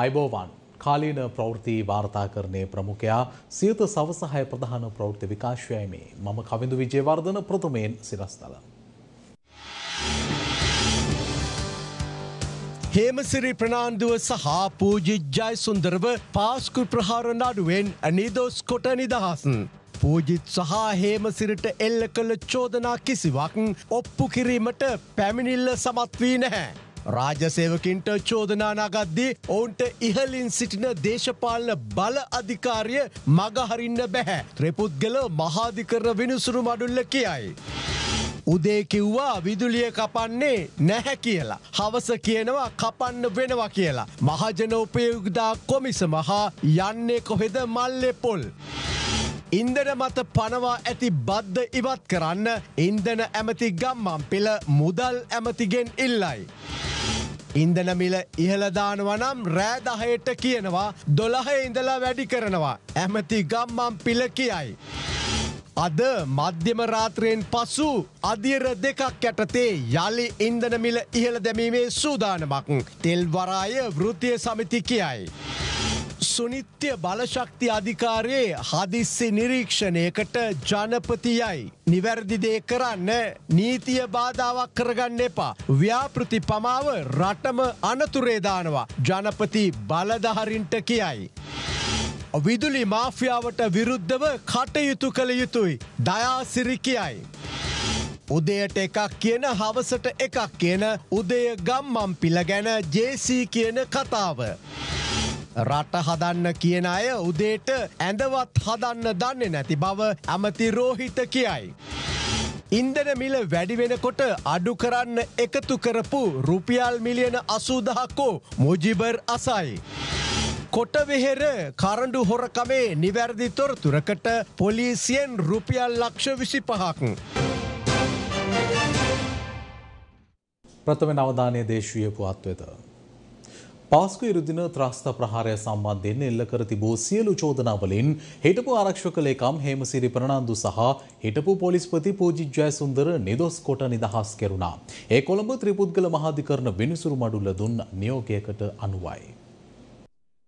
අයිබෝවන් කාලීන ප්‍රවෘති වාර්තාකරණය ප්‍රමුඛයා සියත සවසහය ප්‍රධාන ප්‍රවෘත්ති විකාශයයි මේ මම කවිඳු විජයවර්ධන ප්‍රථමයෙන් සිරස්තල. හේමසිරි ප්‍රනාන්දුව සහ පූජිජ්ජයි සුන්දරව පාස්කු ප්‍රහාර නඩුවෙන් අනිදොස් කොට නිදහසන්. පූජිත් සහ හේමසිරිට එල්ල කළ චෝදනා කිසිවක් ඔප්පු කිරීමට පැමිණිල්ල සමත් වී නැහැ. රාජසේවකින්ට චෝදනානාගද්දී ඔවුන්ට ඉහලින් සිටින දේශපාලන බල අධිකාරිය මගහරින්න බැහැ. ත්‍රපුද්ගල මහාධිකරන විනිසුරු මඩුල්ල කියයි. උදේ කිව්වා විදුලිය කපන්නේ නැහැ කියලා. හවස කියනවා කපන්න වෙනවා කියලා. මහජන උපයුගදා කොමිස මහා යන්නේ කොහෙද මල්ලෙ පොල්. ඉන්දන මත පනවා ඇති බද්ධ ඉවත් කරන්න ඉන්දන ඇමති ගම්මම් පෙළ මුදල් ඇමතිගෙන් ඉල්ලයි. ඉන්දන මිල ඉහලදානවනම් රෑදහයට කියනවා දොළහ ඉඳලා වැඩි කරනවා. ඇමති ගම්මම් පිල කියයි. අද මධ්‍යම රාත්‍රයෙන් පසු අධිර දෙකක් යටතේ යළි ඉන්දන මිල ඉහළ දැමීමේ සූදානමක් තෙල්වරාය වෘතිය සමිති කියයි. සුනිත්‍ය බලශක්ති අධිකාරයේ හදිස්සි නිරීක්ෂණයකට ජනපතියයි. නිවැරදිදේ කරන්න නීතිය බාධාවක් කරගන්න එපා. ව්‍යාපෘති පමාව රටම අනතුරේදානවා. ජනපති බලධහරින්ට කියයි. විදුලි මාෆියාවට විරුද්ධව කටයුතු කළ යුතුයි. දයාසිරි කියයි. උදයට එකක් කියන හවසට එකක් කියන උදය ගම්මම් පිළ ගැන ජේසී කියන කතාව. රට හදන්න කියන අය උදේට ඇඳවත් හදන්න දන්නේ නැති බව ඇමති රෝහිත කියයි. ඉන්දන මිල වැඩි වෙනකොට අඩු කරන්න එකතු කරපු රුපියල් මිලියන අසූදහක්කෝ මුජිබර් අසයි. කොටවෙහෙර කරඩු හොරකමේ නිවැරදි තොරතුරකට පොලිසියෙන් රුපියල් ලක්ෂ විසි පහක්. ප්‍රථම නවධානය දේශීය පුවත් වෙත. පාස්කු ඉරුදින ත්‍රස්ත ප්‍රහාරය සම්බන්ධයෙන් එල්ල කර තිබූ සියලු චෝදනාවලින් හිටපු ආරක්ෂක ලේකම් හේමසිරි ප්‍රනාන්දු සහ හිටපු පොලිස්පති පූජිත් ජයසුන්දර නිදොස් කොට නිදහස් කෙරුණා. ඒ කොළඹ ත්‍රිපුද්ගල මහාධිකරණ විනිසුරු මඩුල්ල දුන්න නියෝගයකට අනුවයි.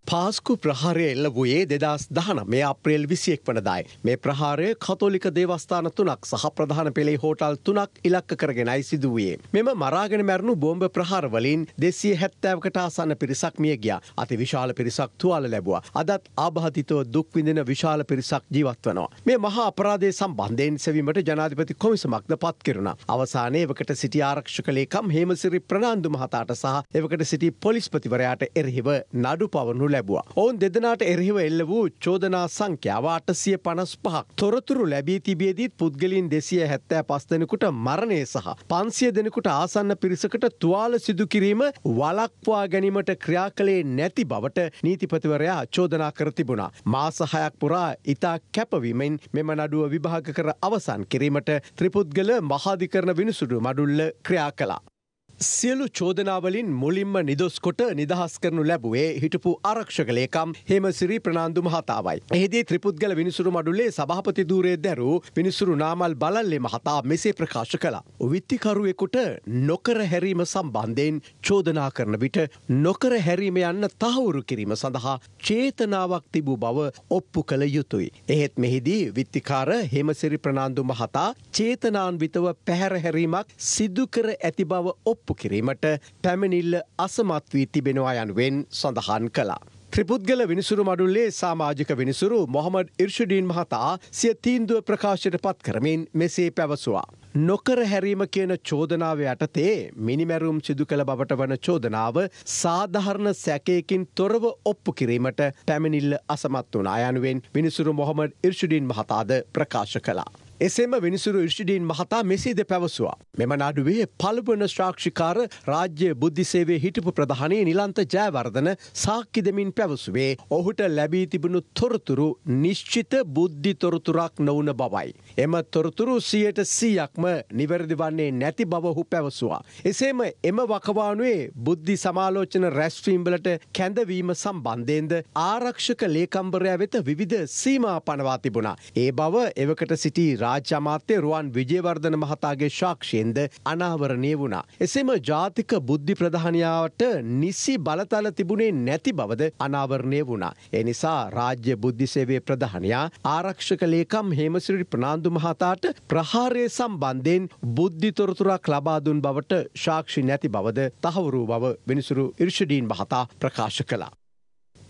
පාස්කු ප්‍රහාරය එල්ල වූයේ දෙදස් දහන මේ අප්‍රේල් විසියෙක් වනදායි. මේ ප්‍රහාරය කතෝලික දේවස්ථාන තුනක් සහ ප්‍රධාන පෙළේ හෝටල් තුනක් ඉලක්ක කරගෙනයි සිදුවයේ. මෙම මරාගෙන මැරුණු බෝම්භ ප්‍රහාරවලින් දෙසිය හැත්තෑවකට ආසන්න පිරිසක් මිය ගියා. අති විශාල පිරිසක් තුවාල ලැබවා. අදත් ආභාතිතව දුක්විඳෙන විශාල පිරිසක් ජීවත් වනවා. මේ මහා අපරාධය සම්බන්ධයෙන් සැවීමට ජනාධිපති කොමිසමක්ද පත් කෙරුණ. අවසානය එවකට සිටි ආරක්ෂක ලේකම් හේමසිරි ප්‍රනාන්දු මහතාට සහ එවකට සිටි පොලිස්පතිවරයාට එරහිව නඩු පවරනු ලැබවා. ඔවුන් දෙදනාට එරහිව එල්ල වූ චෝදනා සංඛ්‍යාව අටසිය පනස් පහක්. තොරතුරු ලැබී තිබියදීත් පුද්ගලින් දෙසිය හැත්තෑ පස් දෙනෙකුට මරණය සහ. පන්සිය දෙනෙකුට ආසන්න පිරිසකට තුවාල සිදු කිරීම වලක්වා ගැනීමට ක්‍රියා කළේ නැති බවට නීතිපතිවරයා චෝදනා කර තිබුණා. මාසහයක් පුරා ඉතා කැපවීමෙන් මෙම නඩුව විභාග කර අවසන් කිරීමට ත්‍රිපුද්ගල මහාධිකරන විනිසුඩු මඩුල්ල ක්‍රියා කලා. සියලු චෝදනාවලින් මුලින්ම නිදොස්කොට නිදහස් කරනු ලැබුවේ හිටපු ආරක්ෂක ලේකම් හෙමසිරි ප්‍රනාන්දු මහතාවයි. එහිදී ත්‍රිපුද්ගල විනිසුරු මඩුල්ලේ සභහපති දූරේ දැරු විනිසුරු නාමල් බලල්ලේ මහතා මෙසේ ප්‍රකාශ කළා. විත්තිකරුවෙකුට නොකර හැරීම සම්බන්ධයෙන් චෝදනා කරන විට නොකර හැරීම යන්න තහවුරු කිරීම සඳහා චේතනාවක් තිබූ බව ඔප්පු කළ යුතුයි. එහෙත් මෙහිදී විත්තිකාර හෙමසිරි ප්‍රනාන්දු මහතා චේතනාන්විතව පැහැරහැරීමක් සිදුකර ඇති බව ඔප්පු ඔප්පු කිරීමට පැමිණිල්ල අසමත් වී තිබෙනවා යනුවෙන් සඳහන් කළා. ත්‍රිපුද්ගල විනිසුරු මඩුල්ලේ සාමාජික විනිසුරු මොහමඩ් ඉර්ෂඩීන් මහතා සිය තීන්දුව ප්‍රකාශයට පත් කරමින් මෙසේ පැවසවා. නොකර හැරීම කියන චෝදනාව යටතේ මිනිමැරුම් සිදු කළ බවට වන චෝදනාව සාධහරණ සැකයකින් තොරව ඔප්පු කිරීමට පැමිණිල්ල අසමත් වන අයනුවෙන් විනිසුරු මොහමඩ් ඉර්ෂඩීන් මහතාද ප්‍රකාශ කලා. එසෙම විනිසුරු ඉර්ෂිඩීන් මහතා මෙසේද පැවසවා. මෙම නඩුවේ පළපුවන ශ්‍රාක්ෂිකාර රාජ්‍ය බුද්ධිසේවේ හිටපු ප්‍රධානය නිලන්ත ජයවර්ධන සාක්කි දෙමින් පැවසුවේ ඔහුට ලැබී තිබුණු තොරතුරු නිශ්චිත බුද්ධි තොරතුරක් නොවන බවයි. එම තොරතුරු සියයට සීයක්ම නිවැරදි වන්නේ නැති බව හු පැවසවා. එසේම එම වකවානුවේ බුද්ධි සමාලෝචන රැස්වීම්බලට කැඳවීම සම්බන්ධයෙන්ද ආරක්ෂක ලේකම්බරය වෙත විවිධ සීමා පනවා තිබුණා. ඒ බව එවකට සිටි රාජ්‍ය අමාත්‍ය රුවන් විජේවර්ධන මහතාගේ ශාක්ෂයෙන්ද අනාවරණය වුණා. එසේම ජාතික බුද්ධි ප්‍රධානියාවට නිසි බලතල තිබුණේ නැති බවද අනාවරණය වුණා. ඒ නිසා රාජ්‍ය බුද්ධි සේවයේ ප්‍රධානයා ආරක්ෂක ලේකම් හේමසිරි ප්‍රනාන්දු මහතාට ප්‍රහාරය සම්බන්ධයෙන් බුද්ධි තොරතුරක් ලබා දුන් බවට ශාක්ෂි නැති බවද තහවුරු බව විනිසුරු ඉර්ෂඩීන් මහතා ප්‍රකාශ කළා.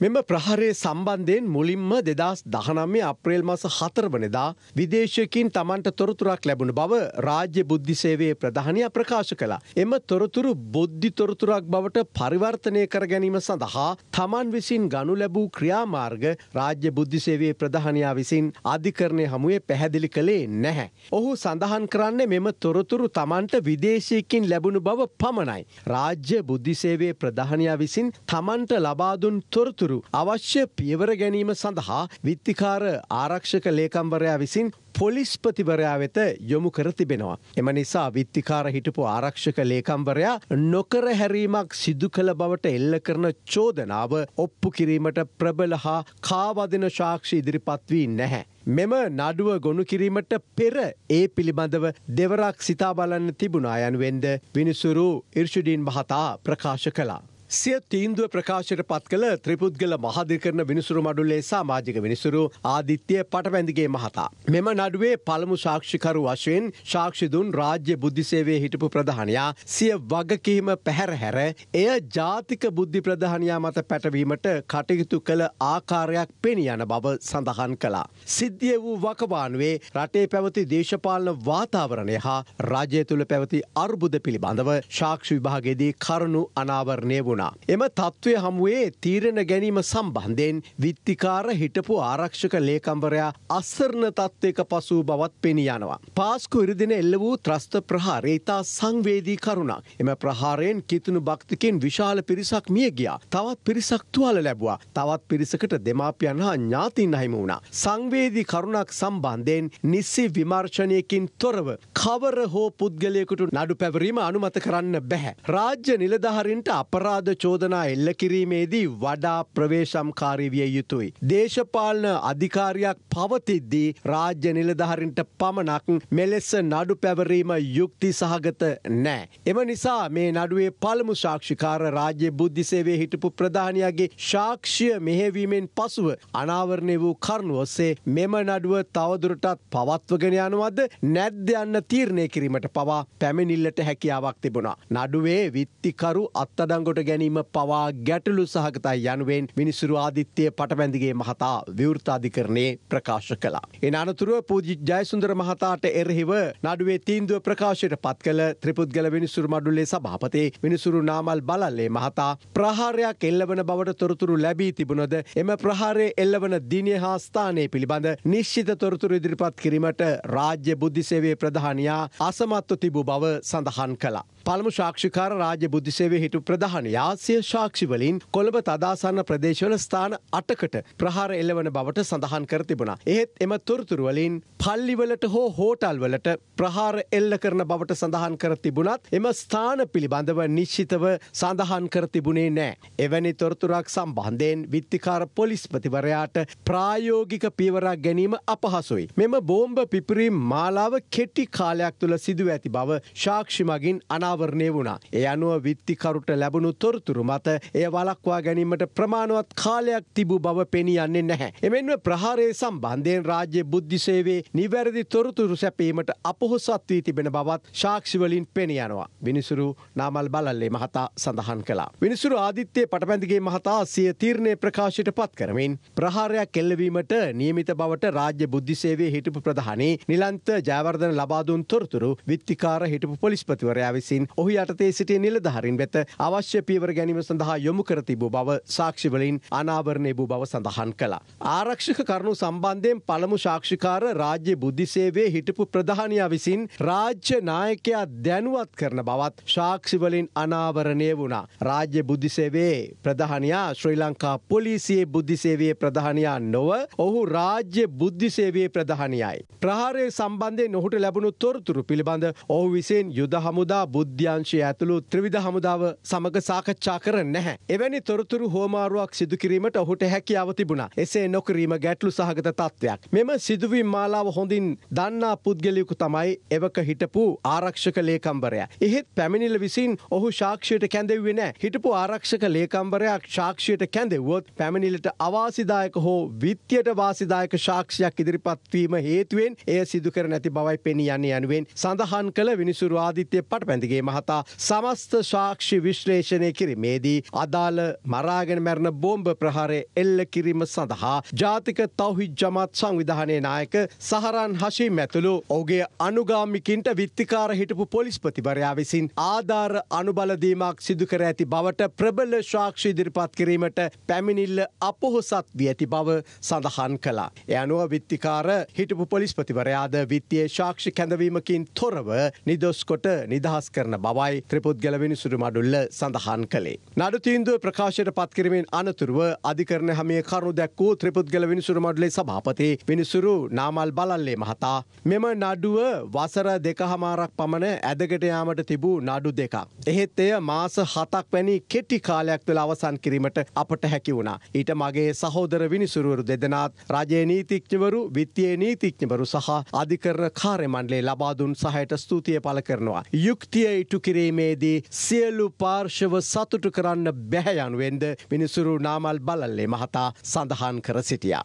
මෙම ප්‍රහාරය සම්බන්ධයෙන් මුලින්ම දෙදස් දහනම්ය අප්‍රේල් මස හතරවනදා විදේශයකින් තමන්ට තොරතුරක් ලැබුණු බව රාජ්‍ය බුද්ධිසේවයේ ප්‍රධානය ප්‍රකාශ කළා. එම තොරතුරු බොද්ධි තොරතුරක් බවට පරිවර්තනය කර ගැනීම සඳහා තමන් විසින් ගනු ලැබූ ක්‍රියාමාර්ග රාජ්‍ය බුද්ධිසේවයේ ප්‍රධානයා විසින් අධිකරණය හමුවේ පැහැදිලි කළේ නැහැ. ඔහු සඳහන් කරන්නේ මෙම තොරතුරු තමන්ට විදේශයකින් ලැබුණු බව පමණයි. රාජ්‍ය බුද්ධිසේවයේ ප්‍රධානයා විසින් තමන්ට ලබාදුන් තොරතුරු තොරතුරු අවශ්‍ය පියවර ගැනීම සඳහා විත්තිකාර ආරක්ෂක ලේකම්වරයා විසින් පොලිස්පතිවරයා වෙත යොමු කර තිබෙනවා. එම නිසා විත්තිකාර හිටපු ආරක්ෂක ලේකම්වරයා නොකර හැරීමක් සිදු කළ බවට එල්ල කරන චෝදනාව ඔප්පු කිරීමට ප්‍රබල හා කාවදින ශාක්ෂි ඉදිරිපත් වී නැහැ. මෙම නඩුව ගොුණු කිරීමට පෙර ඒ පිළිබඳව දෙවරක් සිතා බලන්න තිබුණා යනුවෙන්ද විනිසුරු ඉර්ෂුඩීන් මහතා ප්‍රකාශ කලා. සිය තීන්දුව ප්‍රකාශයට පත් කළ ත්‍රිපුද්ගල මහදිකරන විනිසුරු මඩුල්ලේ සාමාජික විනිසුරු ආදිත්‍යය පටවැඳගේ මහතා. මෙම නඩුවේ පළමු ශාක්ෂිකරු වශයෙන් ශාක්ෂිදුන් රාජ්‍ය බුද්ධිසේවේ හිටපු ප්‍රධානයා සිය වගකීම පැහැරහැර එය ජාතික බුද්ධි ප්‍රධානයා මත පැටවීමට කටයුතු කළ ආකාරයක් පෙනි යන බව සඳහන් කළා. සිද්ධිය වූ වකවානුවේ රටේ පැවති දේශපාලන වාතාවරණය හා රජය තුළ පැවති අර්බුද පිළිබඳව ශාක්ෂ විභාගේදී කරුණු අනාවරණය වුණ. වුණා. එම තත්ත්වය හමුවේ තීරණ ගැනීම සම්බන්ධයෙන් විත්තිකාර හිටපු ආරක්ෂක ලේකම්වරයා අස්සරණ තත්ත්වයක පසූ බවත් පෙනී යනවා. පාස්කු ඉරිදින එල්ල වූ ත්‍රස්ත ප්‍රහාරය ඉතා සංවේදී කරුණක්. එම ප්‍රහාරයෙන් කිතුුණු භක්තිකින් විශාල පිරිසක් මිය ගියා. තවත් පිරිසක් තුවාල ලැබවා. තවත් පිරිසකට දෙමාපියන් හා ඥාතින් අහිම වුණා. සංවේදී කරුණක් සම්බන්ධයෙන් නිස්සි විමර්ශනයකින් තොරව කවර හෝ පුද්ගලයකුට නඩු පැවරීම අනුමත කරන්න බැහැ. රාජ්‍ය නිලධහරින්ට අපරාධ චෝදනා එල්ල කිරීමේදී වඩා ප්‍රවේශම්කාරී විය යුතුයි. දේශපාලන අධිකාරයක් පවතිද්දී රාජ්‍ය නිලධහරින්ට පමණක් මෙලෙස නඩු පැවරීම යුක්ති සහගත නෑ. එම නිසා මේ නඩුවේ පළමු ශාක්ෂිකාර රාජ්‍ය බුද්ධිසේවේ හිටපු ප්‍රධානයාගේ ශාක්ෂිය මෙහෙවීමෙන් පසුව අනාවරණය වූ කරුණු ඔස්සේ මෙම නඩුව තවදුරටත් පවත්වගෙන යනුවද නැද්ද යන්න තීරණය කිරීමට පවා පැමිණිල්ලට හැකියාවක් තිබුණා. නඩුවේ විත්තිකරු අත්තඩංගොට ගැනීම පවා ගැටලු සහගතයි යනුවෙන් මිනිසුරු ආදිත්‍යය පටබැඳගේ මහතා විවෘතාධිකරණයේ ප්‍රකාශ කලා. එන අනතුරුව පූජි ජයසුන්දර මහතාට එරහිව නඩුවේ තීන්දුව ප්‍රකාශයට පත් කළ ත්‍රිපුද්ගල විනිසුරු මඩුල්ලේ සභාපතේ විනිසුරු නාමල් බලල්ලේ මහතා ප්‍රහාරයක් එල්ලවන බවට තොරතුරු ලැබී තිබුණද එම ප්‍රහාරය එල්ලවන දිනය හා ස්ථානය පිළිබඳ නිශ්චිත තොරතුරු ඉදිරිපත් කිරීමට රාජ්‍ය බුද්ධිසේවේ ප්‍රධානයා අසමත්ව තිබූ බව සඳහන් කලා. පළමු ශාක්ෂිකාර රාජ්‍ය බුද්ධිසේවේ හිටු ප්‍රධානයා සිය ශාක්ෂිවලින් කොළඹ තදාසන්න ප්‍රදේශවල ස්ථාන අටකට ප්‍රහාර එල්ලවන බවට සඳහන් කර තිබුණා. එහෙත් එම තොරතුරුවලින් පල්ලිවලට හෝ හෝටල්වලට ප්‍රහාර එල්ල කරන බවට සඳහන් කර තිබුණත් එම ස්ථාන පිළිබඳව නිශ්චිතව සඳහන් කර තිබුණේ නෑ. එවැනි තොරතුරක් සම්බන්ධයෙන් විත්තිකාර පොලිස්පතිවරයාට ප්‍රායෝගික පියවරක් ගැනීම අපහසුයි. මෙම බෝම්බ පිපිරීම් මාලාව කෙටි කාලයක් තුළ සිදුව ඇති බව ශාක්ෂි මගින් අනාවරණය වුණා. ඒ අනුව විත්තිකරුට ලැබුණු තොරතුරු මත එය වලක්වා ගැනීමට ප්‍රමාණවත් කාලයක් තිබූ බව පෙනී යන්නේ නැහැ. එමෙන්ව ප්‍රහාරය සම්බන්ධයෙන් රාජ්‍ය බුද්ධිසේවේ නිවැරදි තොරතුරු සැපීමට අපහොසත් වී තිබෙන බවත් ශාක්ෂිවලින් පෙනී යනවා. විනිසුරු නාමල් බලල්ලේ මහතා සඳහන් කලා. විනිසුරු ආදිත්‍යය පටපැඳගේ මහතා සිය තීරණය ප්‍රකාශයට පත් කරමින් ප්‍රහාරයක් කෙල්ලවීමට නියමිත බවට රාජ්‍ය බුද්ධිසේවේ හිටපු ප්‍රධානී නිලන්ත ජයවර්ධන ලබාදුන් තොරතුරු විත්තිකාර හිටපු පොලිස්පතිවරයා විසින් ඔහු යටතේ සිටිය නිලධහරින් වෙත අවශ්‍ය පියවර ගැනීම සඳහා යොමු කර තිබූ බව සාක්ෂිවලින් අනාවරණය වූ බව සඳහන් කළා. ආරක්ෂක කරුණු සම්බන්ධයෙන් පළමු ශාක්ෂිකාර රාජ්‍ය බුද්ධිසේවේ හිටපු ප්‍රධානයා විසින් රාජ්‍ය නායකයා දැනුවත් කරන බවත් ශාක්ෂිවලින් අනාවරණය වුණා. රාජ්‍ය බුද්ධිසේවේ ප්‍රධානයා ශ්‍රී ලංකා පොලිසියේ බුද්ධිසේවේ ප්‍රධානයා නොව ඔහු රාජ්‍ය බුද්ධිසේවේ ප්‍රධානයයි. ප්‍රහාරය සම්බන්ධය නොහුට ලැබුණු තොරතුරු පිළිබඳ ඔහු විසින් යුද හමුදා බුද්ධ්‍යංශය ඇතුළු ත්‍රවිධ හමුදාව සමග සාකච්ඡා සාකච්ඡා කර නැහැ. එවැනි තොරතුරු හෝමාරුවක් සිදු කිරීමට ඔහුට හැකියාව තිබුණා. එසේ නොකිරීම ගැටලු සහගත තත්ත්වයක්. මෙම සිදුවීම් මාලාව හොඳින් දන්නා පුද්ගලයකු තමයි එවක හිටපු ආරක්ෂක ලේකම්බරයා. එහෙත් පැමිණිල විසින් ඔහු ශාක්ෂයට කැඳෙව්වේ නෑ. හිටපු ආරක්ෂක ලේකම්බරයක් ශාක්ෂයට කැඳෙව්වොත් පැමිණිලට අවාසිදායක හෝ විත්‍යයට වාසිදායක ශාක්ෂයක් ඉදිරිපත්වීම හේතුවෙන් එය සිදු කර නැති බවයි පෙනී යන්නේ යනුවෙන් සඳහන් කළ විනිසුරු ආදිත්‍ය පටපැඳිගේ මහතා සමස්ත ශාක්ෂි විශ්ලේෂණය කිරීමේදී අදාළ මරාගෙන මැරණ බෝම්බ ප්‍රහාරය එල්ල කිරීම සඳහා ජාතික තවහි ජමත් සංවිධානය නායක සහරන් හශීම් ඇතුළු ඔහුගේ අනුගාමිකින්ට විත්තිකාර හිටපු පොලිස්පතිවරයා විසින් ආධාර අනුබලදීමක් සිදුකර ඇති බවට ප්‍රබල ශාක්ෂි ඉදිරිපත් කිරීමට පැමිණිල්ල අපොහොසත් වී ඇති බව සඳහන් කළා. එ අනුව විත්තිකාර හිටපු පොලිස්පතිවරයාද විත්තියේ ශාක්ෂි කැඳවීමකින් තොරව නිදොස්කොට නිදහස් කරන බවයි ත්‍රිපුද්ගල විනිසුරු මඩුල්ල සඳහන් කළේ. නඩු තීන්දුව ප්‍රකාශයට පත්කිරීමෙන් අනතුරුව අධිකරණ හමේ කරු දැක්වූ ත්‍රිපුද්ගල විනිසුරු මඩුලේ සභාපති විනිසුරු නාමල් බලල්ලේ මහතා. මෙම නඩුව වසර දෙකහමාරක් පමණ ඇදකට යාමට තිබූ නඩු දෙකක්. එහෙත් එය මාස හතක් වැනි කෙටි කාලයක් තුළ අවසන් කිරීමට අපට හැකි වුණා. ඊට මගේ සහෝදර විනිසුරුවරු දෙදෙනත් රජයේ නීතිඥවරු විත්තියේ නීතිඥවරු සහ අධිකරණ කාර්යමණ්ඩලේ ලබාදුන් සහයට ස්තුතිය පල කරනවා. යුක්තිය ඉටු කිරීමේදී සියලු පාර්ශව සතුටු කරන්න බැහැයනුවෙන්ද මිනිසුරු නාමල් බලල්ලේ මහතා සඳහන් කර සිටියා.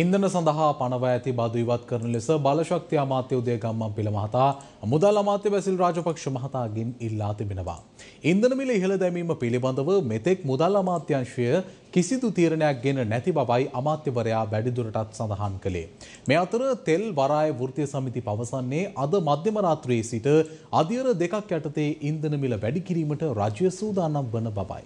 ඉන්දන සඳහා පනව ඇති බදු ඉවත් කරන ලෙස බලශක්ති අමාත්‍ය උදය ගම්මන් පිළ මහතා මුදල් අමාත්‍ය බැසිල් රාජපක්ෂ මහතාගින් ඉල්ලා තිබෙනවා. ඉන්දන මිල ඉහළ දැමීම පිළිබඳව මෙතෙක් මුදල් අමාත්‍යංශය කිසිදු තීරණයක් ගෙන නැති බවයි අමාත්‍යවරයා වැඩිදුරටත් සඳහන් කළේ. මේ අතර තෙල් වරාය වෘතිය සමිති පවසන්නේ අද මධ්‍යම රාත්‍රයේ සිට අධියර දෙකක් යටතේ ඉන්දන මිල වැඩි කිරීමට රජය සූදානම් වන බවයි.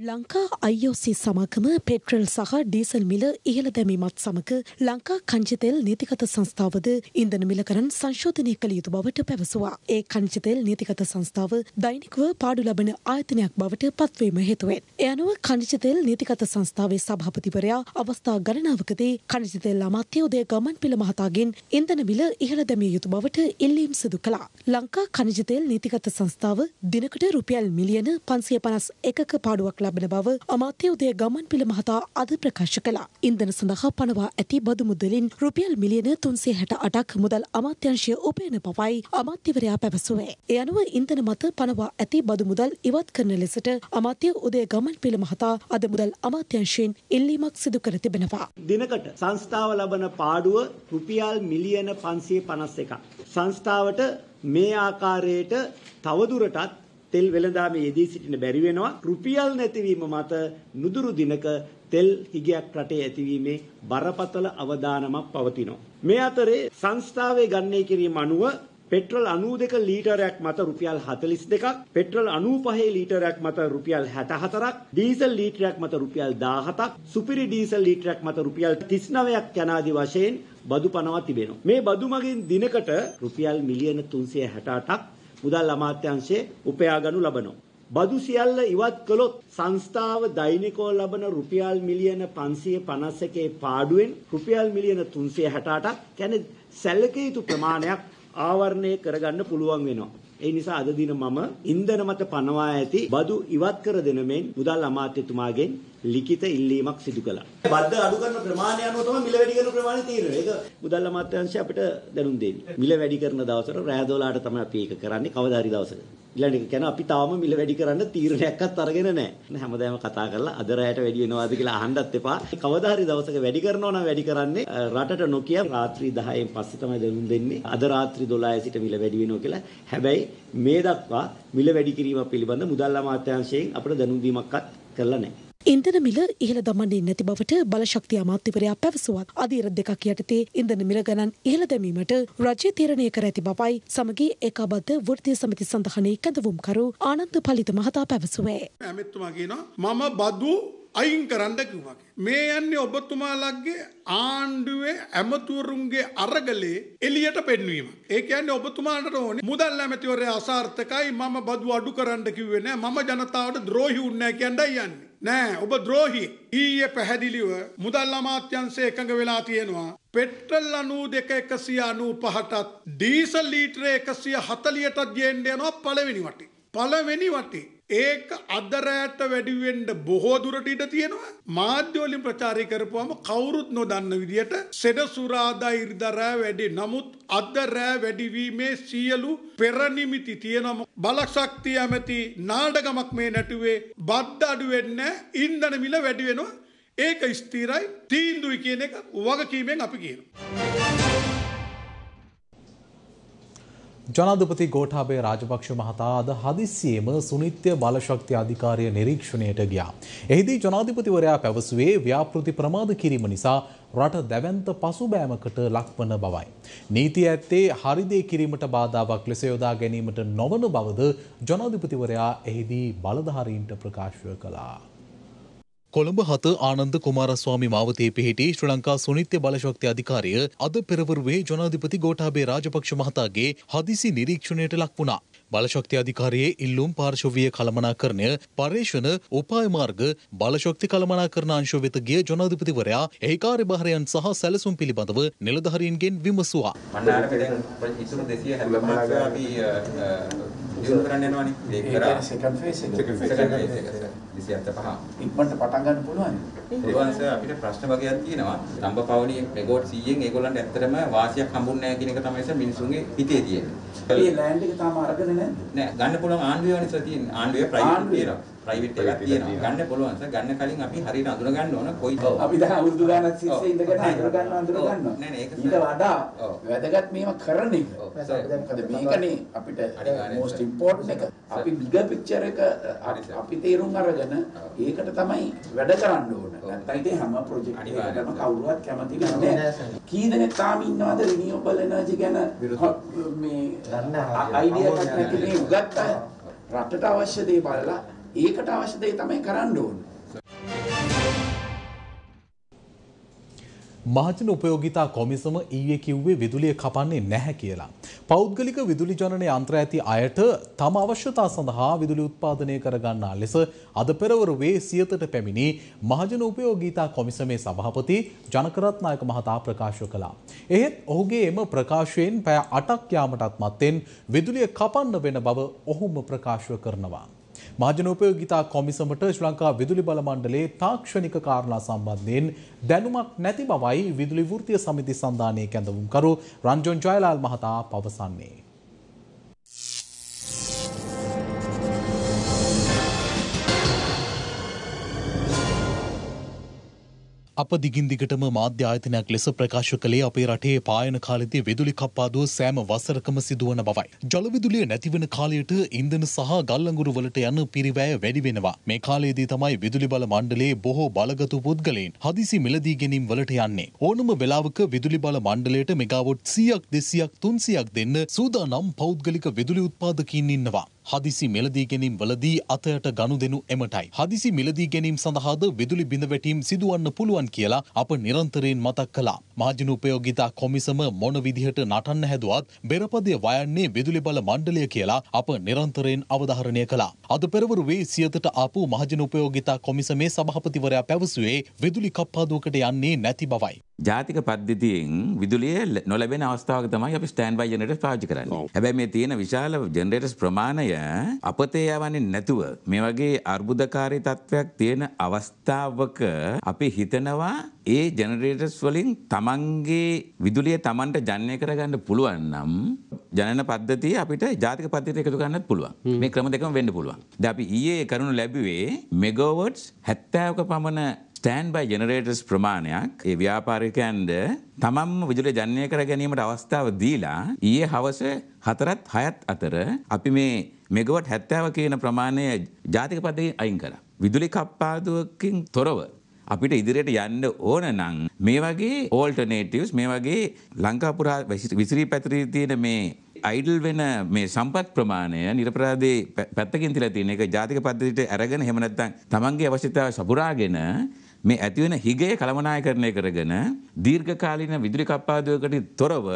ලංකා IOC සමාගම පෙට්‍රල් සහ ඩීසල් මිල ඉහළ දැමීමත් සමග ලංකා කංජතෙල් නීතිගත සංස්ථාවද ඉන්දන මිලකරන් සංශෝධනය කළ යුතු බවට පැවසවා. ඒ කංජතෙල් නීතිගත සංස්ථාව දෛනිකව පාඩු ලබන ආයතනයක් බවට පත්වීම හේතුවෙන්. එ අනුව කංජතෙල් නීතිගත සංස්ථාවේ සභාපතිවරයා අවස්ථා ගණනාවකදී කංජතෙල් අමාත්‍ය උදය ගමන් පිළ මහතාගෙන් ඉන්දන මිල ඉහළ දැමිය යුතු බවට ඉල්ලීම් සිදු කළා. ලංකා කනිජතෙල් නීතිගත සංස්ථාව දිනකට රුපියල් මිලියන පන්සිය පනස් එකක පාඩුවක් ලබ ලබන බව අමාත්‍ය උදය ගමන් පිළ මහතා අද ප්‍රකාශ කළා. ඉන්දන සඳහා පනවා ඇති බදු මුදලින් රුපියල් මිලියන තුන්සේ හැට අටක් මුදල් අමාත්‍යංශය උපයන පවයි අමාත්‍යවරයා පැවසුවේ. එ අනුව ඉන්දන මත පනවා ඇති බදු මුදල් ඉවත් කරන ලෙසට අමාත්‍ය උදය ගමන් පිළ මහතා අද මුදල් අමාත්‍යංශයෙන් ඉල්ලීමක් සිදු කර තිබෙනවා. දිනකට සංස්ථාව ලබන පාඩුව රුපියල් මිලියන පන්සිය පනස් එකක්. සංස්ථාවට මේ ආකාරයට තවදුරටත් තෙල් වෙළඳාම යෙදී සිටින බැරි වෙනවා. රුපියල් නැතිවීම මත නුදුරු දිනක තෙල් හිගයක් රටේ ඇතිවීමේ බරපතල අවදානමක් පවතිනවා. මේ අතරේ සංස්ථාවේ ගණනය කිරීම අනුව පෙට්‍රල් 92 ලීටරයක් මත රුපියල් 42ක් පෙට්‍රල් 95 ලීටරයක් මත රුපියල් 64ක් ඩීසල් ලීටරයක් මත රුපියල් 17ක් සුපිරි ඩීසල් ලීටරයක් මත රුපියල් 39ක් යන ආදී වශයෙන් බදු පනවා තිබෙනවා. මේ බදු මගින් දිනකට රුපියල් මිලියන 368ක් මුදල් අමාත්‍යාංශයේ උපයා ගනු ලබනවා. බදු සියල්ල ඉවත් කළොත් සංස්ථාව දෛනිකව ලබන රුපියල් මිලියන 551 පාඩුවෙන් රුපියල් මිලියන 368ක් කියන්නේ සැලකිය යුතු ප්‍රමාණයක් ආවරණය කරගන්න පුළුවන් වෙනවා. ඒ නිසා අද දින මම ඉන්ධන මත පනවා ඇති බදු ඉවත් කර දෙන මෙන් මුදල් අමාත්‍යතුමාගෙන් ලිඛිත ඉල්ලීමක් සිදු කළා. බද්ද අඩු කරන ප්‍රමාණය අනුව තමයි මිල වැඩි කරන ප්‍රමාණය තීරණය. ඒක මුදල් අමාත්‍යාංශය අපිට දැනුම් දෙන්නේ. මිල වැඩි කරන දවසට රෑ 12ට තමයි අපි ඒක කරන්නේ කවදා හරි දවසක. ඊළඟ එක කියන අපි තාම මිල වැඩි කරන්න තීරණයක්වත් අරගෙන නැහැ. හැමදාම කතා කරලා අද රැයට වැඩි වෙනවාද කියලා අහන්නත් එපා. කවදා හරි දවසක වැඩි කරනවා නම් වැඩි කරන්නේ රටට නොකිය රාත්‍රී 10න් පස්සේ තමයි දැනුම් දෙන්නේ. අද රාත්‍රී 12 සිට මිල වැඩි වෙනවා කියලා. හැබැයි මේ දක්වා මිල වැඩි කිරීම පිළිබඳ මුදල් අමාත්‍යාංශයෙන් අපිට දැනුම් දීමක්වත් කරලා නැහැ. ඉන්දන මිල ඉහළ දමන්නේ නැති බවට බලශක්ති අමාත්‍යවරයා පැවසුවත් අධීර දෙකක් යටතේ ඉන්දන මිල ගණන් ඉහළ දැමීමට රජය තීරණය කර ඇති බවයි සමගී ඒකාබද්ධ වෘත්තීය සමිති සඳහනේ කැඳවුම්කරු ආනන්ද පලිත මහතා පැවසුවේ. ඇමෙත්තුමා කියනවා මම බදු අයින් කරන්න කිව්වා. මේ යන්නේ ඔබතුමාලගේ ආණ්ඩුවේ ඇමතුවරුන්ගේ අරගලේ එලියට පෙන්වීම. ඒ කියන්නේ ඔබතුමාට ඕනේ මුදල් ඇමතිවරයා අසාර්ථකයි මම බදු අඩු කරන්න කිව්වේ නෑ මම ජනතාවට ද්‍රෝහි වුන්නේ නෑ කියන්නයි යන්නේ. නෑ ඔබ ද්‍රෝහි ඊයේ පැහැදිලිව මුදල් අමාත්‍යන්සේ එකඟ වෙලා තියෙනවා. පෙට්‍රල් අනූ දෙක එකසිය අනූ පහටත් ඩීසල් ලීටරේ එකසිය හතලියටත් ගේන්ඩ යනවා පළවෙනි වටි. පළවෙනි වටි. ඒක අදරෑට වැඩිවෙන්ඩ බොහෝ දුරට ඉට තියෙනවා. මාධ්‍යවලින් ප්‍රචාරය කරපුවාම කවුරුත් නොදන්න විදියට සෙඩ සුරාදා ඉර්දරෑ වැඩි. නමුත් අදරෑ වැඩිවීමේ සියලු පෙරනිමිති තියෙනම බලක්ෂක්තිය ඇමති නාඩගමක් මේ නැටුවේ බද්ධ අඩුවෙන්න ඉන්දන මිල වැඩිවෙනවා ඒක ස්තීරයි තීන්දුව කියන එක වගකීමෙන් අපි කියන. ජනාධපති ගෝඨාභය රාජපක්ෂ මහතා අද හදිස්සියේම සුනිත්‍ය බලශක්ති අධිකාරය නිරීක්ෂණයට ගියා. එහිදී ජනාධිපතිවරයා පැවසුවේ ව්‍යාපෘති ප්‍රමාද කිරීම නිසා රට දැවන්ත පසුබෑමකට ලක්වන බවයි. නීති ඇත්තේ හරිදේ කිරීමට බාධාවක් ලෙස යොදා ගැනීමට නොවන බවද ජනාධිපතිවරයා එහිදී බලධාරීන්ට ප්‍රකාශය කළා. කොළඹ හත ආනන්ද කුමාරස්වාමි මාවතේ පිහිටි ශ්‍ර ලංකා සුනිත්‍ය බලශක්ති අධිකාරය අද පෙරවරුවේ ජනාධිපති ගෝඨාභය රාජපක්ෂ මහතාගේ හදිසි නිරීක්ෂණයට ලක් වුණා. බලශක්ති අධිකාරයේ ඉල්ලුම් පාර්ශවීය කළමනාකරණය පර්යේෂණ උපාය මාර්ග බලශක්ති කළමනාකරණ අංශ වෙත ගිය ජනාධිපතිවරයා එහි කාර්යභාරයන් සහ සැලසුම් පිළිබඳව නිලධාරීන්ගෙන් විමසුවා. මන්නාරක දැන් ඉතුරු 275 අපි දියුණු කරන්න යනවානේ. ඒක කරා. සෙකන්ඩ් ෆේස් එක. සෙකන්ඩ් ෆේස් එක. 275 ඉක්මනට පටන් ගන්න පුළුවන්. පුළුවන් සර් අපිට ප්‍රශ්න වගේක් තියෙනවා. නම්බ පවණි මෙගාවට් 100න් ඒගොල්ලන්ට ඇත්තටම වාසියක් හම්බුන්නේ නැහැ කියන එක තමයි සර් මිනිසුන්ගේ හිතේ තියෙන්නේ. මේ ලෑන්ඩ් එක තාම අරගෙන නැද්ද? නෑ ගන්න පුළුවන් ආණ්ඩුවේ වනිස තියෙන්නේ ආණ්ඩුවේ ප්‍රයිවට්? තියෙනවා ප්‍රයිවට් එකක් තියෙනවා ගන්න පුළුවන් සර් ගන්න කලින් අපි හරියට අඳුන ගන්න ඕන කොයි අපි දැන් අවුරුදු ගානක් තිස්සේ. ඉඳගෙන අඳුර ගන්න අඳුර ඔව්. ගන්නවා. නෑ, නෑ, ඒක ඊට. වඩා. වැදගත් මේව කරන එක. මොකද මේකනේ අපිට most important එක. අපි big picture එක. අපි තේරුම් අරගෙන. ඒකට තමයි වැඩ කරන්න ඕන. නැත්නම් ඉතින් හැම ප්‍රොජෙක්ට් සර්. කවුරුවත් කැමති නැහැ. කී දෙනෙක් තාම ඉන්නවද renewable energy ගැන මේ අයිඩියා එකක් නැති මේ උගත් අය රටට අවශ්‍ය දේ බලලා ඒකට අවශ්‍ය දේ තමයි කරන්න ඕනේ. මහජන උපයෝගිතා කොමිසම ඊයේ කිව්වේ විදුලිය කපන්නේ නැහැ කියලා. පෞද්ගලික විදුලි ජනන යන්ත්‍ර ඇති අයට තම අවශ්‍යතා සඳහා විදුලි උත්පාදනය කරගන්නා ලෙස අද පෙරවරුවේ සියතට පැමිණි මහජන උපයෝගීතා කොමිසමේ සභාපති ජනකරත්නායක මහතා ප්‍රකාශ කළා. එහෙත් ඔහුගේ එම ප්‍රකාශයෙන් පැය අටක් යාමටත් මත්තෙන් විදුලිය කපන්න වෙන බව ඔහුම ප්‍රකාශ කරනවා. මහජන උපයෝගිතා කොමිසමට ශ්‍රී ලංකා විදුලි බල මණ්ඩලයේ තාක්ෂණික කාරණා සම්බන්ධයෙන් දැනුමක් නැති බවයි විදුලි වෘත්තීය සමිති සන්ධානයේ කැඳවුම්කරු රංජොන් ජයලාල් මහතා පවසන්නේ. අප දිගින් දිගටම මාධ්‍ය ආයතනයක් ලෙස ප්‍රකාශ කළේ අපේ රටේ පායන කාලෙදී විදුලි කප්පාදුව සෑම වසරකම සිදුවන බවයි. ජලවිදුලිය නැතිවන කාලයට ඉන්ධන සහ ගල්ලඟුරු වලට යන පිරිවැය වැඩි වෙනවා. මේ කාලයේදී තමයි විදුලි බල මණ්ඩලයේ බොහෝ බලගතු පුද්ගලයන් හදිසි මිලදී ගැනීම් වලට යන්නේ. ඕනම වෙලාවක විදුලි බල මණ්ඩලයට මෙගාවොට් 100ක් 200ක් 300ක් දෙන්න සූදානම් පෞද්ගලික විදුලි උත්පාදකයින් ඉන්නවා. හදිසි මිලදී ගැනීම් වලදී අතයට ගනුදෙනු එමටයි. හදිසි මිලදී ගැනීම් සඳහාද විදුලි බිඳවැටීම් සිදුවන්න පුළුවන් කියලා අප නිරන්තරයෙන් මතක් කළා. මහජන උපයෝගිතා කොමිසම මොන විදිහට නටන්න හැදුවත් බෙරපදය වයන්නේ විදුලි බල මණ්ඩලය කියලා අප නිරන්තරයෙන් අවධාරණය කළා. අද පෙරවරුවේ සියතට ආපු මහජන උපයෝගිතා කොමිසමේ සභාපතිවරයා පැවසුවේ විදුලි කප්පාදුවකට යන්නේ නැති බවයි. ජාතික පද්ධතියෙන් විදුලිය නොලැබෙන අවස්ථාවක තමයි අපි ස්ටෑන්ඩ් බයි ජෙනරේටර්ස් පාවිච්චි කරන්නේ. හැබැයි මේ තියෙන විශාල ජෙනරේටර්ස් ප්‍රමාණය අපතේ යවන්නේ නැතුව මේ වගේ අර්බුදකාරී තත්ත්වයක් තියෙන අවස්ථාවක අපි හිතනවා ඒ ජෙනරේටර්ස් වලින් තමන්ගේ විදුලිය තමන්ට ජනනය කරගන්න පුළුවන් නම් ජනන පද්ධතිය අපිට ජාතික පද්ධතියට එකතු කරන්නත් පුළුවන්. මේ ක්‍රම දෙකම වෙන්න පුළුවන්. දැන් අපි ඊයේ කරුණු ලැබුවේ මෙගාවොට්ස් 70ක පමණ ස්ටෑන් බයි ජෙනරේටර්ස් ප්‍රමාණයක් ඒ ව්‍යාපාරිකයන්ට තමන්ම විදුලිය ජනනය කර ගැනීමට අවස්ථාව දීලා ඊයේ හවස හතරත් හයත් අතර අපි මේ මෙගවට් හැත්තාව කියන ප්‍රමාණය ජාතික පදේ අයින් කර. විදුලි කප්පාදුවකින් තොරව අපිට ඉදිරියට යන්න ඕන නම් මේ වගේ ඕල්ටනේටිවස් මේ වගේ ලංකාපුරා විසිරී පැතිරී තියෙන මේ අයිඩල් වෙන මේ සම්පත් ප්‍රමාණය නිරපරාදේ පැත්තකින් තිලා තියෙන එක ජාතික පද්ධතියට අරගෙන එහෙම නැත්නම් තමන්ගේ අවශ්‍යතාව සපුරාගෙන මේ ඇතිවෙන හිගය කළමනායකරණය කරගෙන දීර්ඝකාලීන විදුලි කප්පාදුවකට තොරව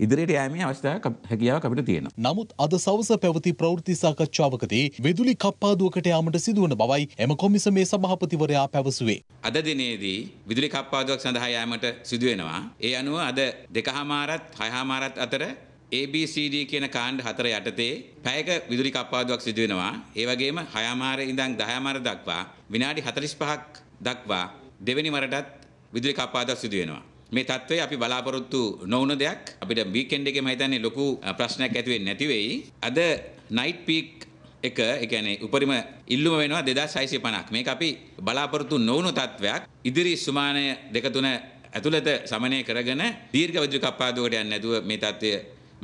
ඉදිරියට යෑමේ අවස්ථාවක් හැකියාවක් අපිට තියෙනවා. නමුත් අද සවස පැවති ප්‍රවෘත්ති සාකච්ඡාවකදී විදුලි කප්පාදුවකට යාමට සිදුවන බවයි එම කොමිසමේ සභාපතිවරයා පැවසුවේ. අද දිනේදී විදුලි කප්පාදුවක් සඳහා යාමට සිදුවෙනවා. ඒ අනුව අද දෙකහමාරත් හයහාමාරත් අතර ABCD කියන කාණ්ඩ හතර යටතේ පැයක විදුලි කප්පාදුවක් සිදුවෙනවා. ඒ වගේම හයමාර ඉඳන් දහයමාර දක්වා විනාඩි 45ක් දක්වා දෙවෙනි මරටත් විදුලි කප්පාදුවක් සිදුවෙනවා. මේ තත්ත්වය අපි බලාපොරොත්තු නොවුන දෙයක්. අපිට වීකෙන්ඩ් එකේ මම හිතන්නේ ලොකු ප්‍රශ්නයක් ඇති වෙන්නේ නැති වෙයි. අද නයිට් පීක් එක ඒ කියන්නේ උපරිම ඉල්ලුම වෙනවා 2650ක්. මේක අපි බලාපොරොත්තු නොවුණු තත්ත්වයක්. ඉදිරි සුමානය දෙක තුන ඇතුළත සමනය කරගෙන දීර්ඝ විදුලි කප්පාදුවකට යන්නේ නැතුව මේ තත්ත්වය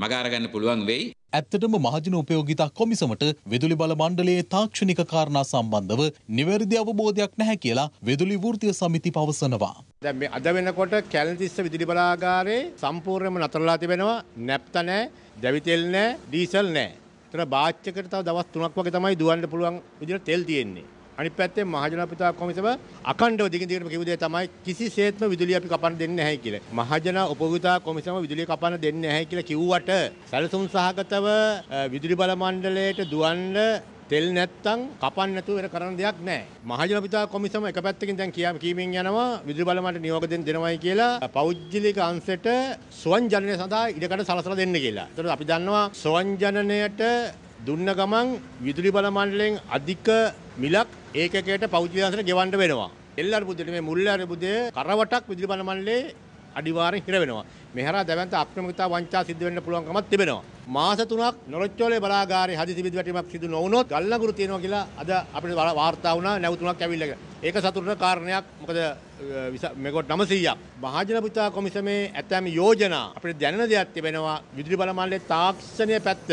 මගාරගන්න පුළුවන් වෙයි. ඇත්තටම මහජන උපයෝගිතා කොමිසමට විදුලි බල මණ්ඩලයේ තාක්ෂණික කාරණා සම්බන්ධව නිවැරදි අවබෝධයක් නැහැ කියලා විදුලි වෘත්තීය සමිති පවසනවා. දැන් මේ අද වෙනකොට කැලණිතිස්ස විදුලි බලාගාරේ සම්පූර්ණයෙන්ම නතරලා තිබෙනවා නැප්ත නැහැ, දැවිතෙල් නැහැ, ඩීසල් නැහැ. ඒතර බාච් එකට තව දවස් 3ක් වගේ තමයි දුවන්න පුළුවන් විදිහට තෙල් තියෙන්නේ. අනිත් පැත්තේ මහජනපිතා කොමිසම අකණ්ඩව දිගින් දිගටම කිව්ව දේ තමයි කිසිසේත්ම විදුලිය අපි කපන්න දෙන්නේ නැහැ කියලා. මහජන උපභෝගිතා කොමිසම විදුලිය කපන්න දෙන්නේ නැහැ කියලා කිව්වට සැලසුම් සහගතව විදුලි බල මණ්ඩලයට දුවන්න තෙල් නැත්තම් කපන්න නැතුව වෙන කරන්න දෙයක් නැහැ. මහජන පිතා කොමිසම එක පැත්තකින් දැන් කියා කීමෙන් යනවා විදුලි බල මණ්ඩල නියෝග දෙන්න දෙනවයි කියලා පෞද්ගලික අංශයට ස්වයං ජනනය සඳහා ඉඩකඩ සලසලා දෙන්න කියලා. ඒතර අපි දන්නවා ස්වයං ජනනයට දුන්න ගමන් විදුලි බල මණ්ඩලයෙන් අධික මිලක් ඒකකයට පෞද්ගලික අංශයට ගෙවන්න වෙනවා. එල් අර්බුදයට මේ මුල් අර්බුදය කරවටක් විදුලි බල මණ්ඩලයේ අනිවාර්යෙන් හිර වෙනවා. මෙහරා දැවන්ත අක්‍රමිකතා වංචා සිද්ධ වෙන්න පුළුවන්කමක් තිබෙනවා. මාස 3ක් නොරොච්චෝලේ බලාගාරයේ හදිසි විදුලි වැටීමක් සිදු නොවුනොත් ගල්නගුරු තියෙනවා කියලා අද අපිට වාර්තා වුණා නැව තුනක් ඇවිල්ලා. ඒක සතුටට කාරණයක්. මොකද මෙගොඩ් 900ක් මහජන පිතා කොමිසමේ ඇතැම් යෝජනා අපිට දැනෙන දෙයක් තිබෙනවා විදුලි බල මණ්ඩලයේ තාක්ෂණීය පැත්ත.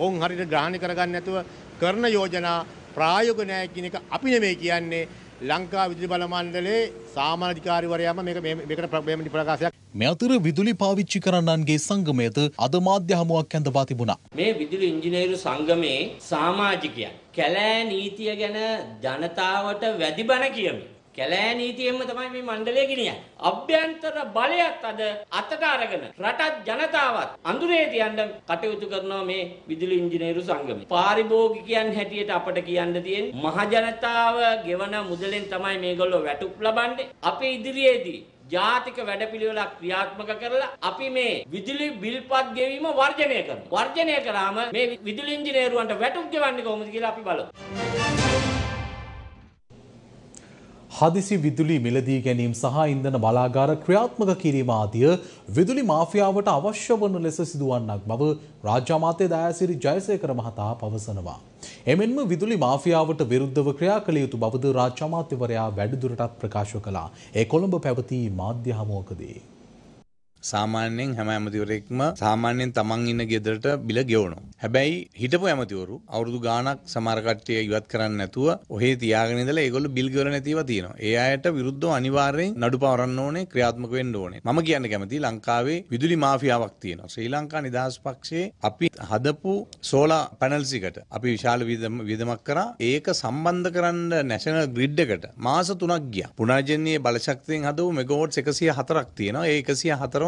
ඔවුන් හරියට ග්‍රහණය කරගන්න නැතුව කරන යෝජනා ප්‍රායෝගික නෑ කියන එක අපි නෙමෙයි කියන්නේ ලංකා විදුලි බල මණ්ඩලයේ සාමාන්‍ය අධිකාරිවරයාම මේක මේකට ප්‍රබේමනි ප්‍රකාශයක් මේ අතර විදුලි පාවිච්චි කරන්නන්ගේ සංගමයද අද මාධ්‍ය හමුවක් ඇඳපා තිබුණා. මේ විදුලි ඉංජිනේරු සංගමේ සමාජිකයන් කැලෑ නීතිය ගැන ජනතාවට වැඩි බණ කියමි. කැලෑ නීතියෙන්ම තමයි මේ මණ්ඩලය ගෙනියන්නේ. අභ්‍යන්තර බලයත් අද අතට අරගෙන රටත් ජනතාවත් අඳුරේ තියන්න කටයුතු කරනවා මේ විදුලි ඉංජිනේරු සංගමය. පාරිභෝගිකයන් හැටියට අපට කියන්න තියෙන්නේ මහ ජනතාව ගෙවන මුදලෙන් තමයි මේගොල්ලෝ වැටුප් ලබන්නේ. අපි ඉදිරියේදී ජාතික වැඩපිළිවෙලක් ක්‍රියාත්මක කරලා අපි මේ විදුලි බිල්පත් ගෙවීම වර්ජනය කරනවා. වර්ජනය කරාම මේ විදුලි ඉංජිනේරුවන්ට වැටුප් ගෙවන්නේ කොහොමද කියලා අපි බලමු. හදිසි විදුලි මිලදී ගැනීම සහ ඉන්ධන බලාගාර ක්‍රියාත්මක කිරීම ආදිය විදුලි මාෆියාවට අවශ්‍ය වන ලෙස සිදුවන්නක් බව රාජ්‍ය අමාත්‍ය දයාසිරි ජයසේකර මහතා පවසනවා. එමෙන්ම විදුලි මාෆියාවට විරුද්ධව ක්‍රියා කළ යුතු බවද රාජ්‍ය අමාත්‍යවරයා වැඩිදුරටත් ප්‍රකාශ කළා. ඒ කොළඹ පැවති මාධ්‍ය හමුවකදී. සාමාන්‍යයෙන් හැම ඇමතිවරෙක්ම සාමාන්‍යයෙන් තමන් ඉන්න ගෙදරට බිල ගෙවනවා. හැබැයි හිටපු ඇමතිවරු අවුරුදු ගාණක් සමහර කට්ටිය ඉවත් කරන්න නැතුව ඔහේ තියාගෙන ඉඳලා ඒගොල්ලෝ බිල් ගෙවලා නැතිව තියෙනවා. ඒ අයට විරුද්ධව අනිවාර්යෙන් නඩු පවරන්න ඕනේ, ක්‍රියාත්මක වෙන්න ඕනේ. මම කියන්න කැමති ලංකාවේ විදුලි මාෆියාවක් තියෙනවා. ශ්‍රී ලංකා නිදහස් පක්ෂයේ අපි හදපු සෝලා පැනල්ස් එකට අපි විශාල වියදමක් කරා. ඒක සම්බන්ධ කරන්න නැෂනල් ග්‍රිඩ් එකට මාස 3ක් ගියා. පුනර්ජනනීය බලශක්තියෙන් හදපු මෙගාවොට්ස් 104ක් තියෙනවා. ඒ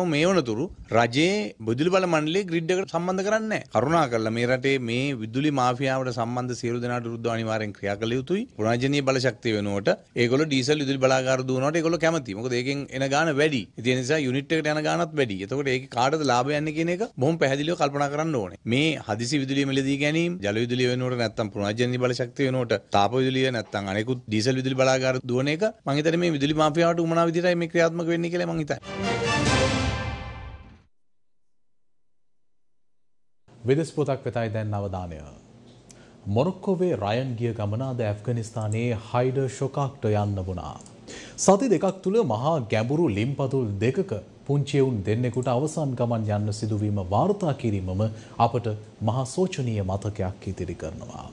104ම මේ වනතුරු රජයේ විදුලි බල මණ්ඩලයේ ග්‍රිඩ් එකට සම්බන්ධ කරන්නේ නැහැ. කරුණා කරලා මේ රටේ මේ විදුලි මාෆියාවට සම්බන්ධ සියලු දෙනාට විරුද්ධව අනිවාර්යෙන් ක්‍රියා කළ යුතුයි. පුනර්ජනනීය බලශක්තිය වෙනුවට ඒගොල්ලෝ ඩීසල් විදුලි බලාගාර දුවනවට ඒගොල්ලෝ කැමතියි. මොකද ඒකෙන් එන ගාණ වැඩි. ඒ නිසා යුනිට් එකට යන ගාණත් වැඩි. එතකොට ඒක කාටද ලාභ යන්නේ කියන එක බොහොම පැහැදිලිව කල්පනා කරන්න ඕනේ. මේ හදිසි විදුලිය මිලදී ගැනීම, ජල විදුලිය වෙනුවට නැත්තම් පුනර්ජනනීය බලශක්තිය වෙනුවට තාප විදුලිය නැත්තම් අනෙකුත් ඩීසල් විදුලි බලාගාර දුවන එක මම හිතන්නේ මේ විදුලි මාෆියාවට උමනා විදිහටයි මේ ක්‍රියාත්මක වෙන්නේ කියලා මම හිතන්නේ. වෙදස් පොතක් වෙතයි දැන් අවධානය. මොරොක්කොවේ රයන් ගිය ගමන අද ඇෆ්ගනිස්ථානයේ හයිඩ ශොකාක්ට යන්න වුණා. සති දෙකක් තුළ මහා ගැඹුරු ලිම්පතුල් දෙකක පුංචියවුන් දෙන්නෙකුට අවසන් ගමන් යන්න සිදුවීම වාර්තා කිරීමම අපට මහා සෝචනීය මතකයක් ඉදිරි කරනවා.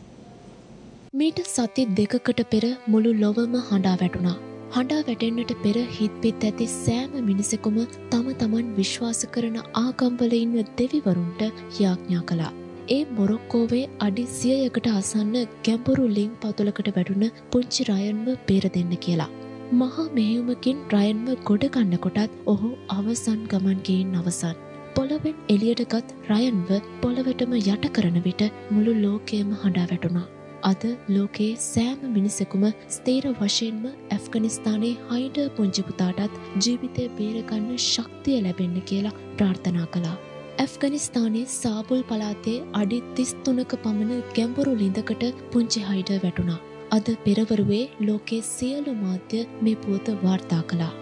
මීට සති දෙකකට පෙර මුළු ලොවම හඬා වැටුණා. හඬා වැටෙන්නට පෙර හිත්පිත් ඇති සෑම මිනිසෙකුම තම තමන් විශ්වාස කරන ආගම්වල ඉන්න දෙවිවරුන්ට යාඥා කළා. ඒ මොරොක්කෝවේ අඩි සියයකට අසන්න ගැඹුරු ලිං පතුලකට වැටුන පුංචි රයන්ව බේර දෙන්න කියලා. මහා මෙහෙයුමකින් රයන්ව ගොඩගන්න කොටත් ඔහු අවසන් ගමන්ගේෙන් අවසන්. පොළවෙන් එලියටගත් රයන්ව පොළවටම යට කරන විට මුළු ලෝකයම හඬා වැටුණා. අද ලෝකයේ සෑම මිනිසකුම ස්තේර වශයෙන්ම ඇෆ්ගනිස්ථානයේ හයිඩ පුංචිපුතාටත් ජීවිතය බේරගන්න ශක්තිය ලැබෙන්න කියලා ප්‍රාර්ථනා කලා. ඇෆ්ගනිස්ථානයේ සාබුල් පලාතේ අඩි තිස්තුනක පමණ ගැඹුරු ලිඳකට පුංචි හයිඩ වැටුණා. අද පෙරවරුවේ ලෝකේ සියලු මාධ්‍ය මේ පුවත වාර්තා කළා.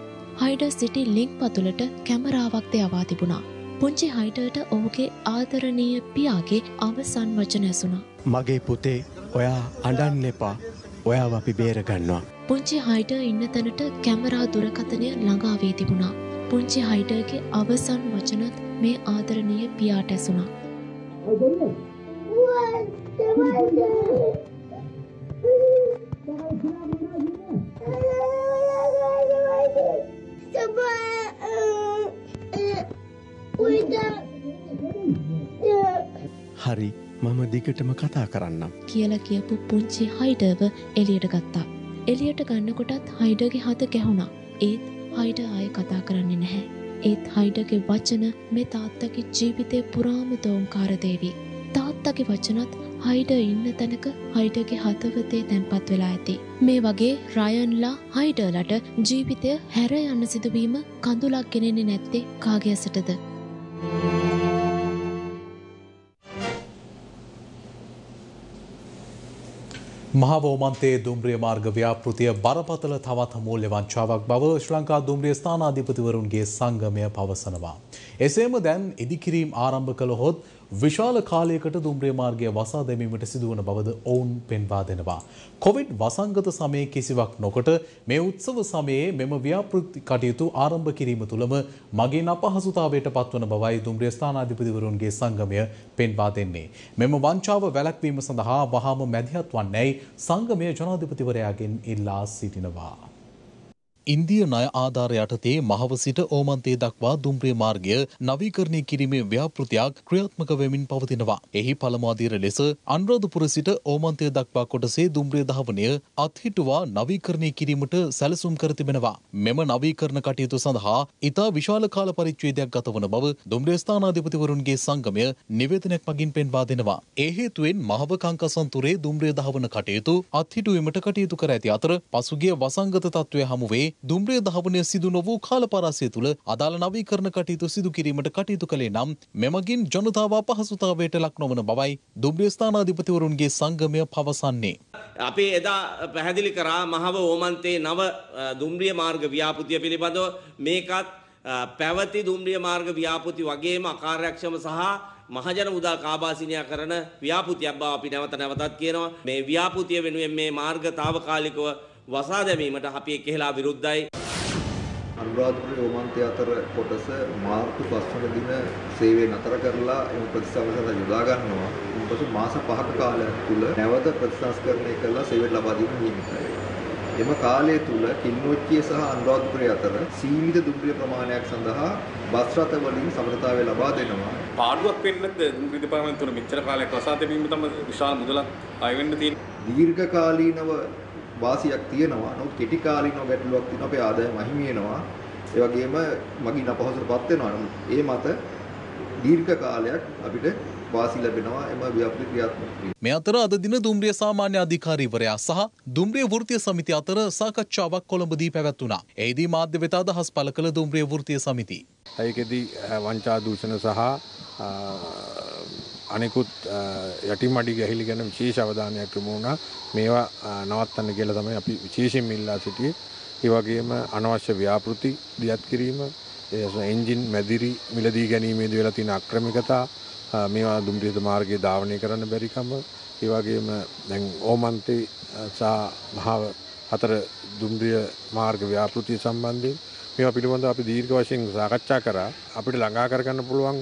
හයිඩ සිටි ලිංක් පතුලට කැමරාවක්ද යවා තිබුණා. පුංචි හයිඩට ඔහුගේ ආදරණීය පියාගේ අවසන් වචන ඇසුණා. මගේ පුතේ ඔයා අඩන්න එපා ඔයාව අපි බේරගන්නවා. පුංචි හයිඩ ඉන්න තැනට කැමරා දුරකථනය ළඟාවී තිබුණා. පුංචි හයිඩගේ අවසන් වචනත් මේ ආදරණීය පියාට ඇසුණා. හරි මම දිගටම කතා කරන්නම්. කියලා කියපු පුංචි හයිඩව එලියට ගත්තා. එලියට ගන්නකොටත් හයිඩගේ හත ගැහුණා. ඒත් හයිඩ ආය කතා කරන්නේ නැහැ. ඒත් හයිඩගේ වචන මේ තාත්තගේ ජීවිතය පුරාම දෝංකාරදේවී. තාත්තගේ වචනත් හයිඩ ඉන්න තැනක හයිඩගේ හතවතේ තැන්පත් වෙලා ඇති. මේ වගේ රයන්ලා හයිඩලට ජීවිතය හැර යන්න සිදුවීම කඳුලක් ගෙනෙන්නේ නැත්තේ කාගයසටද. මහවෝමන්තයේ දුම්රිය මාර්ග ව්‍යාපෘතිය බරපතල තවත් මූල්‍ය වංචාවක් බව ශ්‍රී ලංකා දුම්රිය ස්ථානාධිපතිවරුන්ගේ සංගමය පවසනවා. එසේම දැන් ඉදිකිරීම් ආරම්භ කළහොත් විශාල කාලයකට දුම්රිය මාර්ගය වසා දැමීමට සිදුවන බවද ඔවුන් පෙන්වා දෙනවා. කොවිඩ් වසංගත සමයේ කිසිවක් නොකොට මේ උත්සව සමයේ මෙම ව්‍යාපෘති කටයුතු ආරම්භ කිරීම තුළම මගින් අපහසුතාවයට පත්වන බවයි දුම්රිය ස්ථානාධිපතිවරුන්ගේ සංගමය පෙන්වා දෙන්නේ. මෙම වංචාව වැළැක්වීම සඳහා වහාම මැදිහත් වන්නේයි සංගමය ජනාධිපතිවරයාගෙන් ඉල්ලා සිටිනවා. ඉන්දිය ණය ආධාර යටතේ මහව සිට ඕමන්තේ දක්වා දුම්රිය මාර්ගය නවීකරණය කිරීමේ ව්‍යාපෘතියක් ක්‍රියාත්මක වෙමින් පවතිනවා. එහි පළමු අදියර ලෙස අනුරාධපුර සිට ඕමන්තය දක්වා කොටසේ දුම්රිය ධාවනය අත්හිටුවා නවීකරණය කිරීමට සැලසුම් කර තිබෙනවා. මෙම නවීකරණ කටයුතු සඳහා ඉතා විශාල කාල පරිච්ඡේදයක් ගත වන බව දුම්රිය ස්ථානාධිපතිවරුන්ගේ සංගමය නිවේදනයක් මගින් පෙන්වා දෙනවා. ඒ හේතුවෙන් මහව කංකසන්තුරේ දුම්රිය ධාවන කටයුතු අත්හිටුවීමට කටයුතු කර ඇති අතර පසුගිය වසංගත තත්ත්වය හමුවේ දුම්රිය දහවනය සිදු නොවූ කාලපරාසය තුළ අදාළ නවීකරණ කටයුතු සිදු කිරීමට කටයුතු කළේ නම් මෙමගින් ජනතාව අපහසුතාවයට ලක් නොවන බවයි දුම්රිය ස්ථානාධිපතිවරුන්ගේ සංගමය පවසන්නේ. අපි එදා පැහැදිලි කරා මහව ඕමන්තේ නව දුම්රිය මාර්ග ව්‍යාපෘතිය පිළිබඳව මේකත් පැවති දුම්රිය මාර්ග ව්‍යාපෘති වගේම අකාර්යක්ෂම සහ මහජන මුදල් කාබාසිනියා කරන ව්‍යාපෘතියක් බව අපි නැවත නැවතත් කියනවා මේ ව්‍යාපෘතිය වෙනුවෙන් මේ මාර්ග తాවකාලිකව වසා දැමීමට අපි එක්කෙහිලා විරුද්ධයි. අනුරාධපුර ඕමන්තය අතර කොටස මාර්තු 5 වන දින සේවය නතර කරලා එම ප්‍රතිසංස්කරණ යොදා ගන්නවා. ඊපසු මාස 5ක කාලයක් තුල නැවත ප්‍රතිසංස්කරණය කරලා සේවයට ලබා දීම නියමිතයි. එම කාලය තුල කින්නොච්චිය සහ අනුරාධපුරය අතර සීමිත දුම්රිය ප්‍රමාණයක් සඳහා බස් රථ වලින් සමරතාවය ලබා දෙනවා. පාඩුවක් වෙන්නද දුම්රිය ප්‍රමාණය තුන මෙච්චර කාලයක් වසා දැමීම තමයි විශාල මුදලක් අය වෙන්න තියෙන. දීර්ඝ කාලීනව වාසියක් තියෙනවා. නමුත් කෙටි කාලිනව ගැටලුවක් තියෙනවා. අපේ ආදායම අහිමි වෙනවා. ඒ වගේම මගින් අපහසුතාවපත් වෙනවා. නමුත් ඒ මත දීර්ඝ කාලයක් අපිට වාසි ලැබෙනවා එම ව්‍යාපෘති ක්‍රියාත්මක. මේ අතර අද දින දුම්රිය සාමාන්‍ය අධිකාරීවරයා සහ දුම්රිය වෘත්තීය සමිතිය අතර සාකච්ඡාවක් කොළඹදී පැවැත්වුණා. එහිදී මාධ්‍ය වෙත අදහස් පළ කළ දුම්රිය වෘත්තීය සමිතිය. ඒකෙදී වංචා දූෂණ සහ අනෙකුත් යටිමඩි ගැහිලි ගැන විශේෂ අවධානයක් යොමු වුණා. මේවා නවත්තන්න කියලා තමයි අපි විශේෂයෙන් ඉල්ලා සිටියේ. ඒ වගේම අනවශ්‍ය ව්‍යාපෘති දියත් කිරීම, එන්ජින් මැදිරි මිලදී ගැනීමේදී වෙලා තියෙන අක්‍රමිකතා, මේවා දුම්රිය මාර්ගයේ ධාවනය කරන්න බැරිකම, ඒ වගේම දැන් ඕමන්තේ සහ මහා හතර දුම්රිය මාර්ග ව්‍යාපෘතිය සම්බන්ධයෙන් මේවා පිළිබඳව අපි දීර්ඝ වශයෙන් සාකච්ඡා කරා. අපිට ළඟා කරගන්න පුළුවන්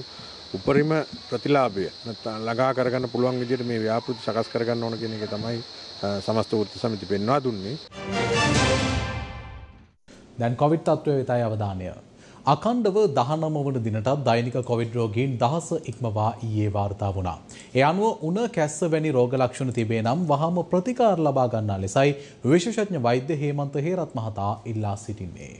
උපරිම ප්‍රතිලාභය නැත්නම් ළඟා කරගන්න පුළුවන් විදිහට මේ ව්‍යාපෘති සකස් කරගන්න ඕන කියන එක තමයි සමස්ත වෘත්ති සමිති පෙන්වා දුන්නේ. දැන් කොවිඩ් තත්ත්වය වෙතයි අවධානය. අකණ්ඩව දහනම වන දිනටත් දෛනික කොවිඩ් රෝගීන් දහස ඉක්මවා ඊයේ වාර්තා වුණා. ඒ අනුව උණ කැස්ස වැනි රෝග ලක්ෂණ තිබේ නම් වහම ප්‍රතිකාර ලබා ගන්නා ලෙසයි විශේෂඥ වෛද්‍ය හේමන්ත හේරත් මහතා ඉල්ලා සිටින්නේ.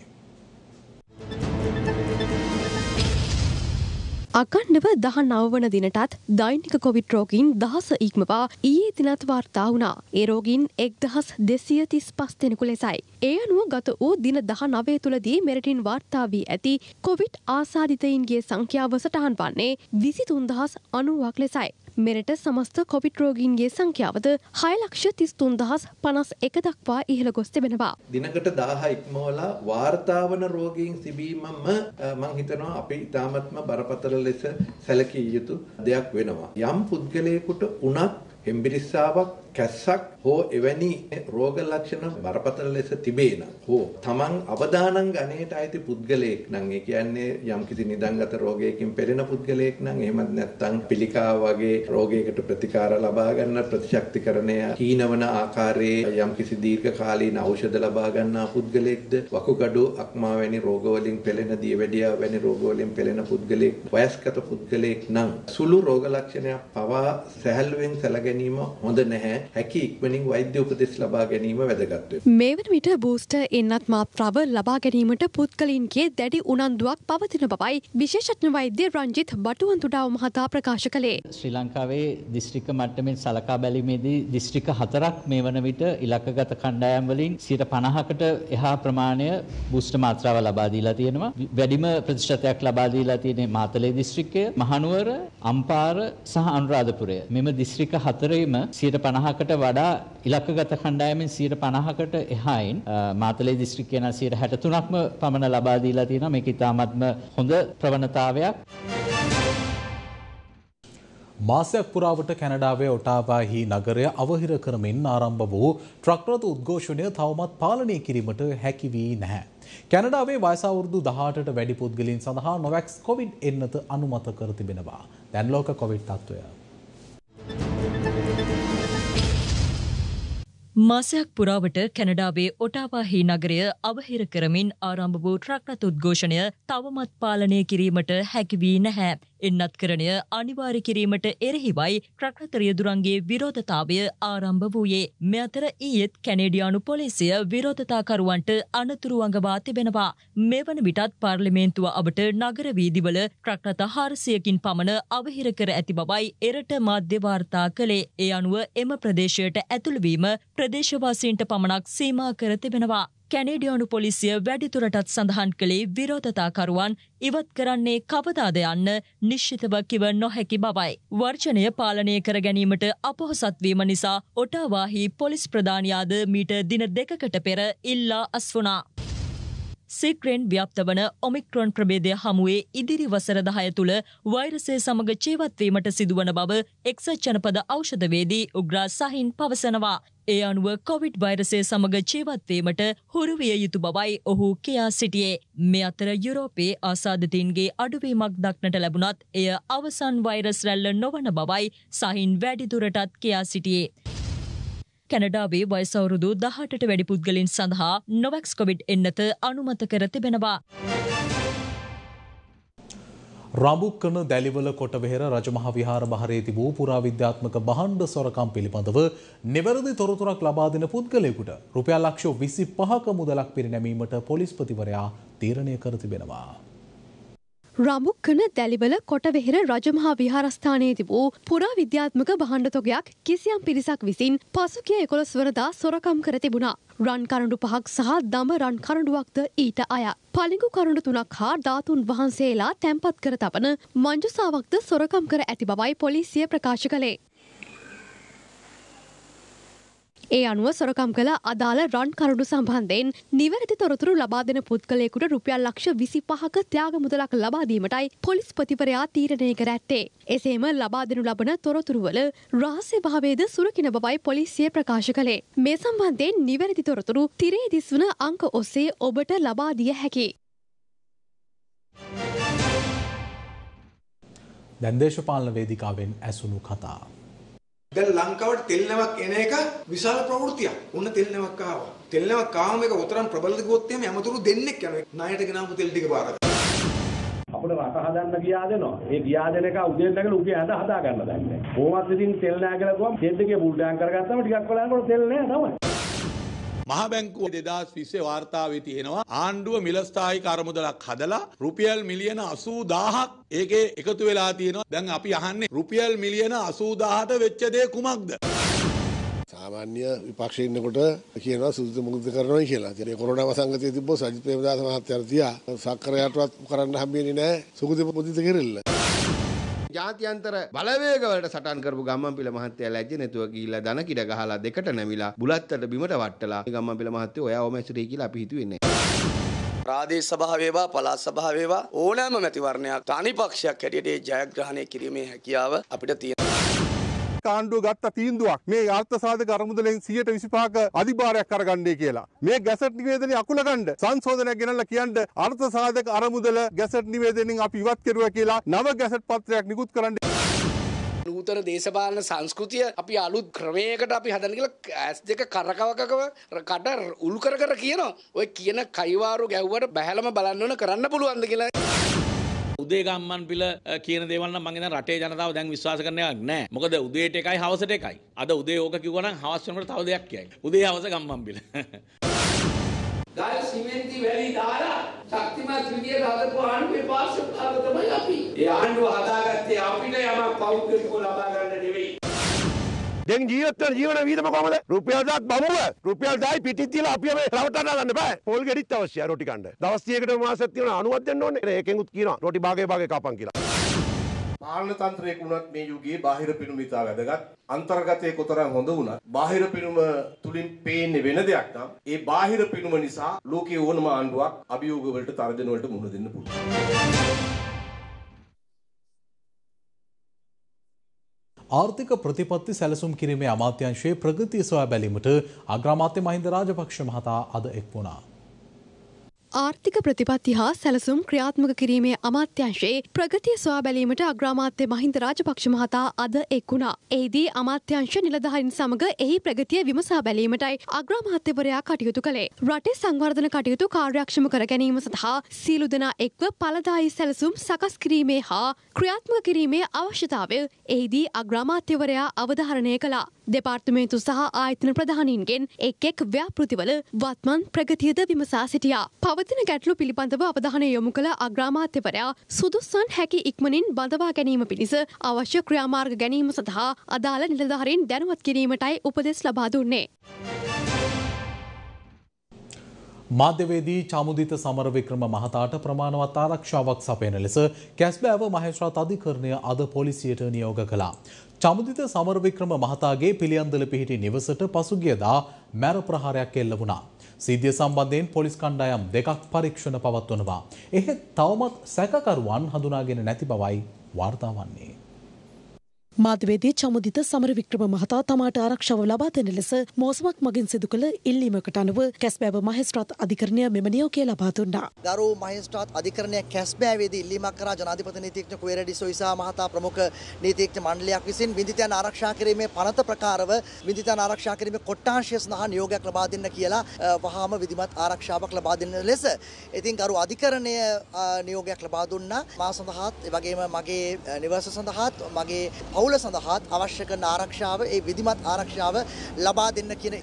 අකණ්ඩව දහ නවවන දිනටත් දෛනික කොවිඩ් රෝගීන් දහස ඉක්මවා ඊයේ දිනත් වාර්තා වුණා. ඒ රෝගීන් එක් දහස් දෙසිය තිස් පස් දෙනෙකු ලෙසයි. ඒ අනුව ගත වූ දින දහ නවය තුළදී මෙරටින් වාර්තා වී ඇති කොවිඩ් ආසාධිතයින්ගේ සංඛ්‍යාව සටහන් වන්නේ විසි තුන්දහස් අනුවක් ලෙසයි. මෙරට සමස්ත කොවිඩ් රෝගීන්ගේ සංඛ්‍යාවද හයලක්ෂ තිස් තුන්දහස් පනස් එක දක්වා ඉහළ ගොස් තිබෙනවා. දිනකට දාහ ඉක්මවලා වාර්තාවන රෝගීන් සිබීමම මං හිතනවා අපි ඉතාමත්ම බරපතල ලෙස සැලකිය යුතු දෙයක් වෙනවා. යම් පුද්ගලයෙකුට උනත් හෙම්බිරිස්සාවක් කැස්සක් හෝ එවැනි රෝග ලක්ෂණ බරපතල ලෙස තිබේ නම් හෝ තමන් අවදානම් ගණයට අයිති පුද්ගලයෙක් නම් ඒ කියන්නේ යම්කිසි නිදන්ගත රෝගයකින් පෙළෙන පුද්ගලයෙක් නම් එහෙමත් නැත්නම් පිළිකාව වගේ රෝගයකට ප්‍රතිකාර ලබා ගන්න ප්‍රතිශක්තිකරණය හීනවන ආකාරයේ යම්කිසි දීර්ඝ කාලීන ඖෂධ ලබා ගන්නා පුද්ගලයෙක්ද වකුගඩු අක්මා වැනි රෝගවලින් පෙළෙන දියවැඩියා වැනි රෝගවලින් පෙළෙන පුද්ගලයෙක් වයස්ගත පුද්ගලයෙක් නම් සුළු රෝග ලක්ෂණයක් පවා සැහැල්ලුවෙන් සැලගෙන ගැනීම හොඳ නැහැ. හැකි ඉක්මනින් වෛද්‍ය උපදෙස් ලබා ගැනීම වැදගත් මේ වන විට බූස්ටර් එන්නත් මාත්‍රාව ලබා ගැනීමට පුද්ගලින්ගේ දැඩි උනන්දුවක් පවතින බවයි විශේෂඥ වෛද්‍ය රංජිත් බටුවන්තුඩාව මහතා ප්‍රකාශ කළේ. ශ්‍රී ලංකාවේ දිස්ත්‍රික්ක මට්ටමින් සලකා බැලීමේදී දිස්ත්‍රික්ක හතරක් මේ වන විට ඉලක්කගත කණ්ඩායම් වලින් 50කට එහා ප්‍රමාණය බූස්ටර් මාත්‍රාව ලබා දීලා තියෙනවා. වැඩිම ප්‍රතිශතයක් ලබා දීලා තියෙන්නේ මාතලේ දිස්ත්‍රික්කය, මහනුවර, අම්පාර සහ අනුරාධපුරය. මෙම දිස්ත්‍රික්ක හතරේම 50කට වඩා ඉලක්කගත කණ්ඩායමෙන් 50කට එහායින් මාතලේ දිස්ත්‍රික්කේ නම් 63ක්ම පමණ ලබා දීලා තියෙනවා. මේක ඉතාමත්ම හොඳ ප්‍රවණතාවයක්. මාසයක් පුරාවට කැනඩාවේ ඔටාවාහි නගරය අවහිර කරමින් ආරම්භ වූ ට්‍රක්රත උද්ඝෝෂණය තවමත් පාලනය කිරීමට හැකි වී නැහැ. කැනඩාවේ වයසවුරුදු 18ට වැඩි පුද්ගලයන් සඳහා නොවැක්ස් කොවිඩ් එන්නත අනුමත කර තිබෙනවා. දැන් ලෝක කොවිඩ් තත්ත්වය මාසයක් පුරාවට කැනඩාවේ ඔටාවාහි නගරය අවහිර කරමින් ආරම්භ වූ ට්‍රක්රත උද්ඝෝෂණය තවමත් පාලනය කිරීමට හැකිවී නැහැ. එන්නත්කරණය අනිවාර්ය කිරීමට එරෙහිවයි ට්‍රක්රත රියදුරන්ගේ විරෝධතාවය ආරම්භ වූයේ. මෙ අතර ඊයේත් කැනේඩියානු පොලිසිය විරෝධතාකරුවන්ට අනතුරු අඟවා තිබෙනවා. මෙවන විටත් පාර්ලිමේන්තුව අවට නගර වීදිවල ට්‍රක්රත හාරසියකින් පමණ අවහිර කර ඇති බවයි එරට මාධ්‍ය වාර්තා කළේ. ඒ අනුව එම ප්‍රදේශයට ඇතුළුවීම ප්‍රදේශවාසීන්ට පමණක් සීමා කර තිබෙනවා. කැනේඩියානු පොලිසිය වැඩිතුරටත් සඳහන් කළේ විරෝධතාකරුවන් ඉවත් කරන්නේ කවදාද යන්න නිශ්චිතව කිව නොහැකි බවයි. වර්ජනය පාලනය කර ගැනීමට අපොහොසත්වීම නිසා ඔටාවාහි පොලිස් ප්‍රධානයාද මීට දින දෙකකට පෙර ඉල්ලා අස්වුනා. සික්‍රෙන් ව්‍යාප්ත වන ඔමික්‍රොන් ප්‍රබේදය හමුවේ ඉදිරි වසර දහය තුළ වෛරසය සමඟ ජීවත්වීමට සිදුවන බව එක්සත් ජනපද ඖෂධවේදී උග්‍රා සහින් පවසනවා. ඒ අනුව කොවිඩ් වෛරසය සමඟ ජීවත්වීමට හුරුවිය යුතු බවයි ඔහු කියා සිටියේ. මේ අතර යුරෝපයේ ආසාධතීන්ගේ අඩුවීමක් දක්නට ලැබුණත් එය අවසන් වෛරස් රැල්ල නොවන බවයි සහින් වැඩිදුරටත් කියා සිටියේ. කැනඩාවේ වයසවුරුදු දහටට වැඩි පුද්ගලින් සඳහා නොවැක්ස් කොවිඩ් එන්නත අනුමත කර තිබෙනවා. රඹුක්කන දැලිවල කොටවෙහෙර රජමහා විහාර භාරයේ තිබූ පුරාවිද්‍යාත්මක බහණ්ඩ සොරකම් පිළිබඳව නිවැරදි තොරතුරක් ලබා දෙන පුද්ගලයෙකුට රුපියල් ලක්ෂ 25ක මුදලක් පිරිනැමීමට පොලිස්පතිවරයා තීරණය කර තිබෙනවා. රඹුක්කන දැලිවල කොටවෙහෙර රජමහා විහාරස්ථානයේ තිබූ පුරා විද්‍යාත්මක බහණ්ඩ තොගයක් කිසියම් පිරිසක් විසින් පසුකිය එකොළොස් වනදා සොරකම් කර තිබුණා. රන් කරඩු පහක් සහ දම රන් කරඩුවක්ද ඊට අය. පලිඟු කරුණු තුනක් හා ධාතුන් වහන්සේලා තැන්පත් කර තබන මංජුසාවක්ද සොරකම් කර ඇති බවයි පොලිසිය ප්‍රකාශ කළේ. ඒ අනුව සොරකම් කළ අදාළ රන් කරුණු සම්බන්ධයෙන් නිවැරදි තොරතුරු ලබා දෙන පුද්ගලයෙකුට රුපියල් ලක්ෂ විසි පහක ත්‍යාග මුදලක් ලබාදීමටයි පොලිස් පතිවරයා තීරණය කර ඇත්තේ. එසේම ලබා දෙනු ලබන තොරතුරුවල රහස්‍ය භාවේද සුරකින බවයි පොලිසිය ප්‍රකාශ කළේ. මේ සම්බන්ධයෙන් නිවැරදි තොරතුරු තිරේ දිස්වන අංක ඔස්සේ ඔබට ලබා දිය හැකි. දැන්දේශපාලන වේදිකාවෙන් ඇසුණු කතා. දැන් ලංකාවට තෙල් නැවක් එන එක විශාල ප්‍රවෘත්තියක්. උන්න තෙල් නැවක් ආවා. තෙල් නැවක් කාම එක උතරම් ප්‍රබලද කිව්වොත් එහෙම ඇමතුරු දෙන්නෙක් යනවා ණයට ගෙනාපු තෙල් ටික බාර අපිට රට හදන්න ගියා දෙනවා. ඒ ගියා දෙන එක උදේ නැගලා උගේ හද හදා ගන්න දන්නේ. කොහොමත් ඉතින් තෙල් නැහැ කියලා ගුවම ෂෙඩ් එකේ බුල් ටැංක් කරගත්තම ටිකක් වෙලාවකට තෙල් නැහැ තමයි. මහ බැංකුව දෙදස් විස්සේ වාර්තාවේ තියෙනවා ආණ්ඩුව මිලස්ථායි කරමුදලක් හදලා රුපියල් මිලියන අසූ දාහක් ඒකේ එකතු වෙලා තියෙනවා දැන් අපි අහන්නේ රුපියල් මිලියන අසූදාහට වෙච්ච දේ කුමක්ද. සාමාන්‍ය විපක්ෂ ඉන්නකොට කියනවා සුදුසු මුකුත් කරනවා කියලා. ඉතින් කොරෝනා වසංගතයේ තිබ්බ සජිත් ප්‍රේමදාස මහත්තයාට තියා සක්කරයටවත් කරන්න හම්බෙන්නේ නැහැ සුගති මුදිත කෙරෙල්ල. ජාත්‍යන්තර බලවේගවලට සටන් කරපු ගම්මන්පිල මහත්තයා ලැජ්ජ නැතුව ගිහිල්ලා දන කිඩ ගහලා දෙකට නැමිලා බුලත්තට බිමට වට්ටලා ගම්මන්පිල මහත්තයෝ ඔයා ඔම ඇසුරේ කියලා අපි හිතුවේ නැහැ. ප්‍රාදේශ සභාව වේවා පළාත් සභාව වේවා ඕනෑම මැතිවරණයක් තනි පක්ෂයක් හැටියට ඒ ජයග්‍රහණය කිරීමේ හැකියාව අපිට තියෙනවා. ආණ්ඩුව ගත්ත තීන්දුවක් මේ අර්ථ සාධක අරමුදලෙන් 125ක අධිභාරයක් කරගන්නේ කියලා. මේ ගැසට් නිවේදනය අකුල ගන්න සංශෝධනයක් ගෙනල්ලා කියන්න අර්ථ සාධක අරමුදල ගැසට් නිවේදනයෙන් අපි ඉවත් කෙරුවා කියලා නව ගැසට් පත්‍රයක් නිකුත් කරන්න. නූතන දේශපාලන සංස්කෘතිය අපි අලුත් ක්‍රමයකට අපි හදන කියලා ඇස් දෙක කරකවකකව කට උල් කර කර කියනවා. ඔය කියන කයිවාරු ගැව්වට බැහැලම බලන්න ඕන කරන්න පුළුවන්ද කියලා. උදේ ගම්මන් පිළ කියන දේවල් නම් මං හිතන රටේ ජනතාව දැන් විශ්වාස කරන එකක් නැහැ. මොකද උදේට එකයි හවසට එකයි. අද උදේ ඕක කිව්වනම් හවස් වෙනකොට තව දෙයක් කියයි. උදේ හවස ගම්මන් පිළ. ගල් සිමෙන්ති වැලි දාලා ශක්තිමත් විදියට හදපු ආණ්ඩුවේ පාර්ශ්වකාර තමයි අපි. ඒ ආණ්ඩුව හදාගත්තේ අපිට යමක් පෞද්ගලිකව ලබා ගන්න නෙවෙයි. දැන් ජීවිතවල ජීවන වියදම කොහමද? රුපියල් 10ක් බමුව. රුපියල් 10යි පිටින් තියලා අපි මේ රවටන්න ගන්න බෑ. පොල් ගෙඩිත් අවශ්‍යයි රොටි කන්න. දවස් 30කට මාසෙත් තියෙන 90ක් දෙන්න ඕනේ. ඒකෙන්ුත් කියනවා රොටි භාගේ භාගේ කපන් කියලා. පාලන තන්ත්‍රයක වුණත් මේ යුගයේ බාහිර පිනුම ඉතා වැදගත්. අන්තර්ගතයේ කොතරම් හොඳ වුණත් බාහිර පිනුම තුලින් පේන්නේ වෙන දෙයක් නම් ඒ බාහිර පිනුම නිසා ලෝකයේ ඕනම ආණ්ඩුවක් අභියෝග වලට තර්ජන වලට මුහුණ දෙන්න පුළුවන්. ආර්ථික ප්‍රතිපත්ති සැලසුම් කිරීමේ අමාත්‍යංශයේ ප්‍රගතිය සොයා බැලීමට අග්‍රාමාත්‍ය මහින්ද රාජපක්ෂ මහතා අද එක් වුණා. ආර්ථික ප්‍රතිපත්ති හා සැලසුම් ක්‍රියාත්මක කිරීමේ අමාත්‍යංශයේ ප්‍රගතිය සොයා බැලීමට අග්‍රාමාත්‍ය මහින්ද රාජපක්ෂ මහතා අද එක් වුණා. එහිදී අමාත්‍යංශ නිලධාරීන් සමග එහි ප්‍රගතිය විමසා බැලීමටයි අග්‍රාමාත්‍යවරයා කටයුතු කළේ. රටේ සංවර්ධන කටයුතු කාර්යක්ෂම කර ගැනීම සඳහා සියලු දෙනා එක්ව පලදායි සැලසුම් සකස් කිරීමේ හා ක්‍රියාත්මක කිරීමේ අවශ්‍යතාවය එහිදී අග්‍රාමාත්‍යවරයා අවධාරණය කළා. දෙපාර්තමේන්තු සහ ආයතන ප්‍රධානීන්ගෙන් එක් එක් ව්‍යාපෘතිවල වත්මන් ප්‍රගතියද විමසා සිටියා. පවතින ගැටලු පිළිබඳව අවධානය යොමු කළ අග්‍රාමාත්‍යවරයා සුදුස්සන් හැකි ඉක්මනින් බඳවා ගැනීම පිණිස අවශ්‍ය ක්‍රියාමාර්ග ගැනීම සඳහා අදාළ නිලධාරීන් දැනුවත් කිරීමටයි උපදෙස් ලබා දුන්නේ. මාධ්‍යවේදී චමුදිත සමරවික්‍රම මහතාට ප්‍රමාණවත් ආරක්ෂාවක් සපයන ලෙස කැස්බෑව මහේශ්‍රාත් අධිකරණය අද පොලිසියට නියෝග කළා. චමුදිත සමරවික්‍රම මහතාගේ පිළියන්දල පිහිටි නිවසට පසුගියදා මැර ප්‍රහාරයක් එල්ල වුණා. සිද්ධිය සම්බන්ධයෙන් පොලිස් කණ්ඩායම් දෙකක් පරීක්ෂණ පවත්වනවා. එහෙත් තවමත් සැකකරුවන් හඳුනාගෙන නැති බවයි වාර්තා වන්නේ. මාධ්‍යවේදී චමුදිත සමරවික්‍රම මහතා තමාට ආරක්ෂාව ලබා දෙන ලෙස මෝසමක් මගින් සිදු කළ ඉල්ලීමකට අනුව කැස්බෑව මහේස්ත්‍රාත් අධිකරණය මෙම නියෝගය ලබා දුන්නා. ගරු මහේස්ත්‍රාත් අධිකරණය කැස්බෑවේදී ඉල්ලීමක් කරා ජනාධිපති නීතිඥ කුවේරඩි සොයිසා මහතා ප්‍රමුඛ නීතිඥ මණ්ඩලයක් විසින් විඳිතයන් ආරක්ෂා කිරීමේ පනත ප්‍රකාරව විඳිතයන් ආරක්ෂා කිරීමේ කොට්ටාංශය සඳහා නියෝගයක් ලබා දෙන්න කියලා වහාම විධිමත් ආරක්ෂාවක් ලබා දෙන ලෙස ඉතින් ගරු අධිකරණය නියෝගයක් ලබා දුන්නා මා සඳහාත් ඒ වගේම මගේ නිවස සඳහාත් මගේ පවුල පවුල සඳහාත් අවශ්‍ය කරන ආරක්ෂාව ඒ විධිමත් ආරක්ෂාව ලබා දෙන්න කියන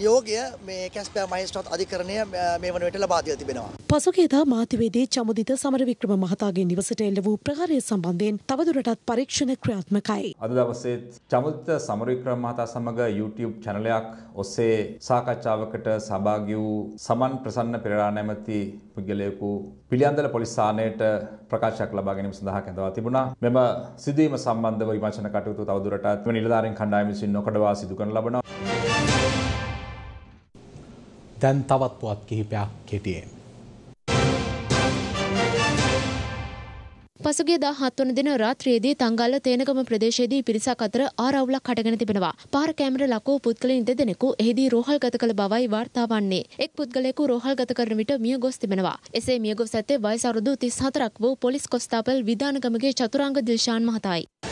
නියෝගය මේ කැස්පෑ මහේස්ත්‍රාත් අධිකරණය මේ වන විට ලබා දීලා තිබෙනවා. පසුගියදා මාධ්‍යවේදී චමුදිත සමරවික්‍රම මහතාගේ නිවසට එල්ල වූ ප්‍රහාරය සම්බන්ධයෙන් තවදුරටත් පරීක්ෂණ ක්‍රියාත්මකයි. අද දවසේ චමුදිත සමරවික්‍රම මහතා සමග YouTube චැනලයක් ඔස්සේ සාකච්ඡාවකට සහභාගී වූ සමන් ප්‍රසන්න පෙරේරා නැමැති පුද්ගලයෙකු පිළියන්දල පොලිස් ස්ථානයට ප්‍රකාශයක් ලබා ගැනීම සඳහා කැඳවා තිබුණා. මෙම සිදුවීම සම්බන්ධව විමර්ශන කටයුතු තවදුරටත් නිලධාරීන් කණ්ඩායම විසින් නොකඩවා සිදු කරන ලබනවා. දැන් තවත් පුවත් කිහිපයක් කෙටියෙන්. පසුගිය දා හත්වන දින රාත්‍රියේදී තංගල්ල තේනගම ප්‍රදේශයේදී පිරිසක් අතර ආරවුලක් හටගෙන තිබෙනවා. පාර කැමර ලකෝ පුද්ගලයන් දෙදෙනෙකු එහිදී රෝහල්ගත කළ බවයි වාර්තා වන්නේ. එක් පුද්ගලයෙකු රෝහල්ගත කරන විට මිය ගොස් තිබෙනවා. එසේ මිය ගොස් ඇත්තේ වයස අවුරුදු 34ක් වූ පොලිස් කොස්තාපල් විධානගමගේ චතුරාංග දිල්ෂාන් මහතායි.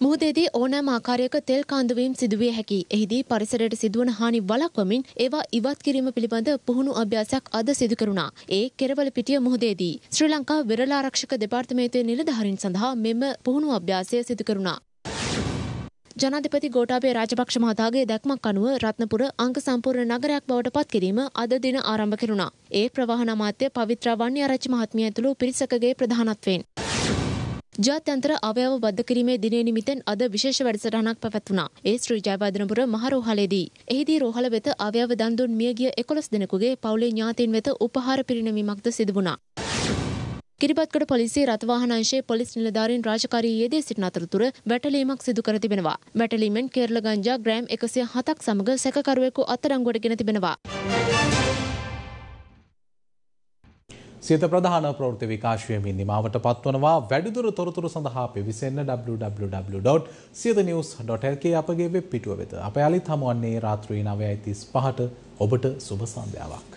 මුහදේදී ඕනෑම ආකාරයක තෙල් කාන්දුවීම් සිදුවිය හැකි. එහිදී පරිසරයට සිදුවන හානි වළක්වමින් ඒවා ඉවත් කිරීම පිළිබඳ පුහුණු අභ්‍යාසයක් අද සිදු කරුණා. ඒ කෙරවල පිටිය මුහදේදී. ශ්‍රී ලංකා විරලාරක්ෂක දෙපාර්තමේන්තුවේ නිලධාරීන් සඳහා මෙම පුහුණු අභ්‍යාසය සිදු කරුණා. ජනාධිපති ගෝඨාභය රාජපක්ෂ මහතාගේ දැක්මක් අනුව රත්නපුර අංක සම්පූර්ණ නගරයක් බවට පත් කිරීම අද දින ආරම්භ කෙරුණා. ඒ ප්‍රවාහන අමාත්‍ය පවිත්‍රා වන්නිආරච්චි මහත්මිය ඇතුළු පිරිසකගේ ප්‍රධානත්වයෙන්. ජාත්‍යන්තර අවයව බද්ධ කිරීමේ දිනය නිමිතෙන් අද විශේෂ වැඩසටහනක් පැවැත්වුණා. ඒ ශ්‍රී ජයවර්ධනපුර මහ රෝහලේදී. එහිදී රෝහල වෙත අවයව දන් දුන් මියගිය 11 දෙනෙකුගේ පවුලේ ඥාතීන් වෙත උපහාර පිරිනැමීමක්ද සිදු වුණා. කිරිබත්ගොඩ පොලිසිය රථවාහන අංශයේ පොලිස් නිලධාරීන් රාජකාරී යෙදී සිටින අතරතුර වැටලීමක් සිදු කර තිබෙනවා. වැටලීමෙන් කේරළ ගංජා ග්‍රෑම් 107ක් සමග සැකකරුවෙකු අත්අඩංගුවට ගෙන තිබෙනවා. සියත ප්‍රධාන ප්‍රවෘත්ති විකාශයමින් නිමාවට පත්වනවා. වැඩිදුර තොරතුරු සඳහා පිවිසන්න www.සියතනිවස්.lk අපගේ වෙබ් පිටුව වෙත. අප යළිත් හමුවන්නේ රාත්‍රී නවයයි තිස් පහට. ඔබට සුභ සන්ධ්‍යාවක්.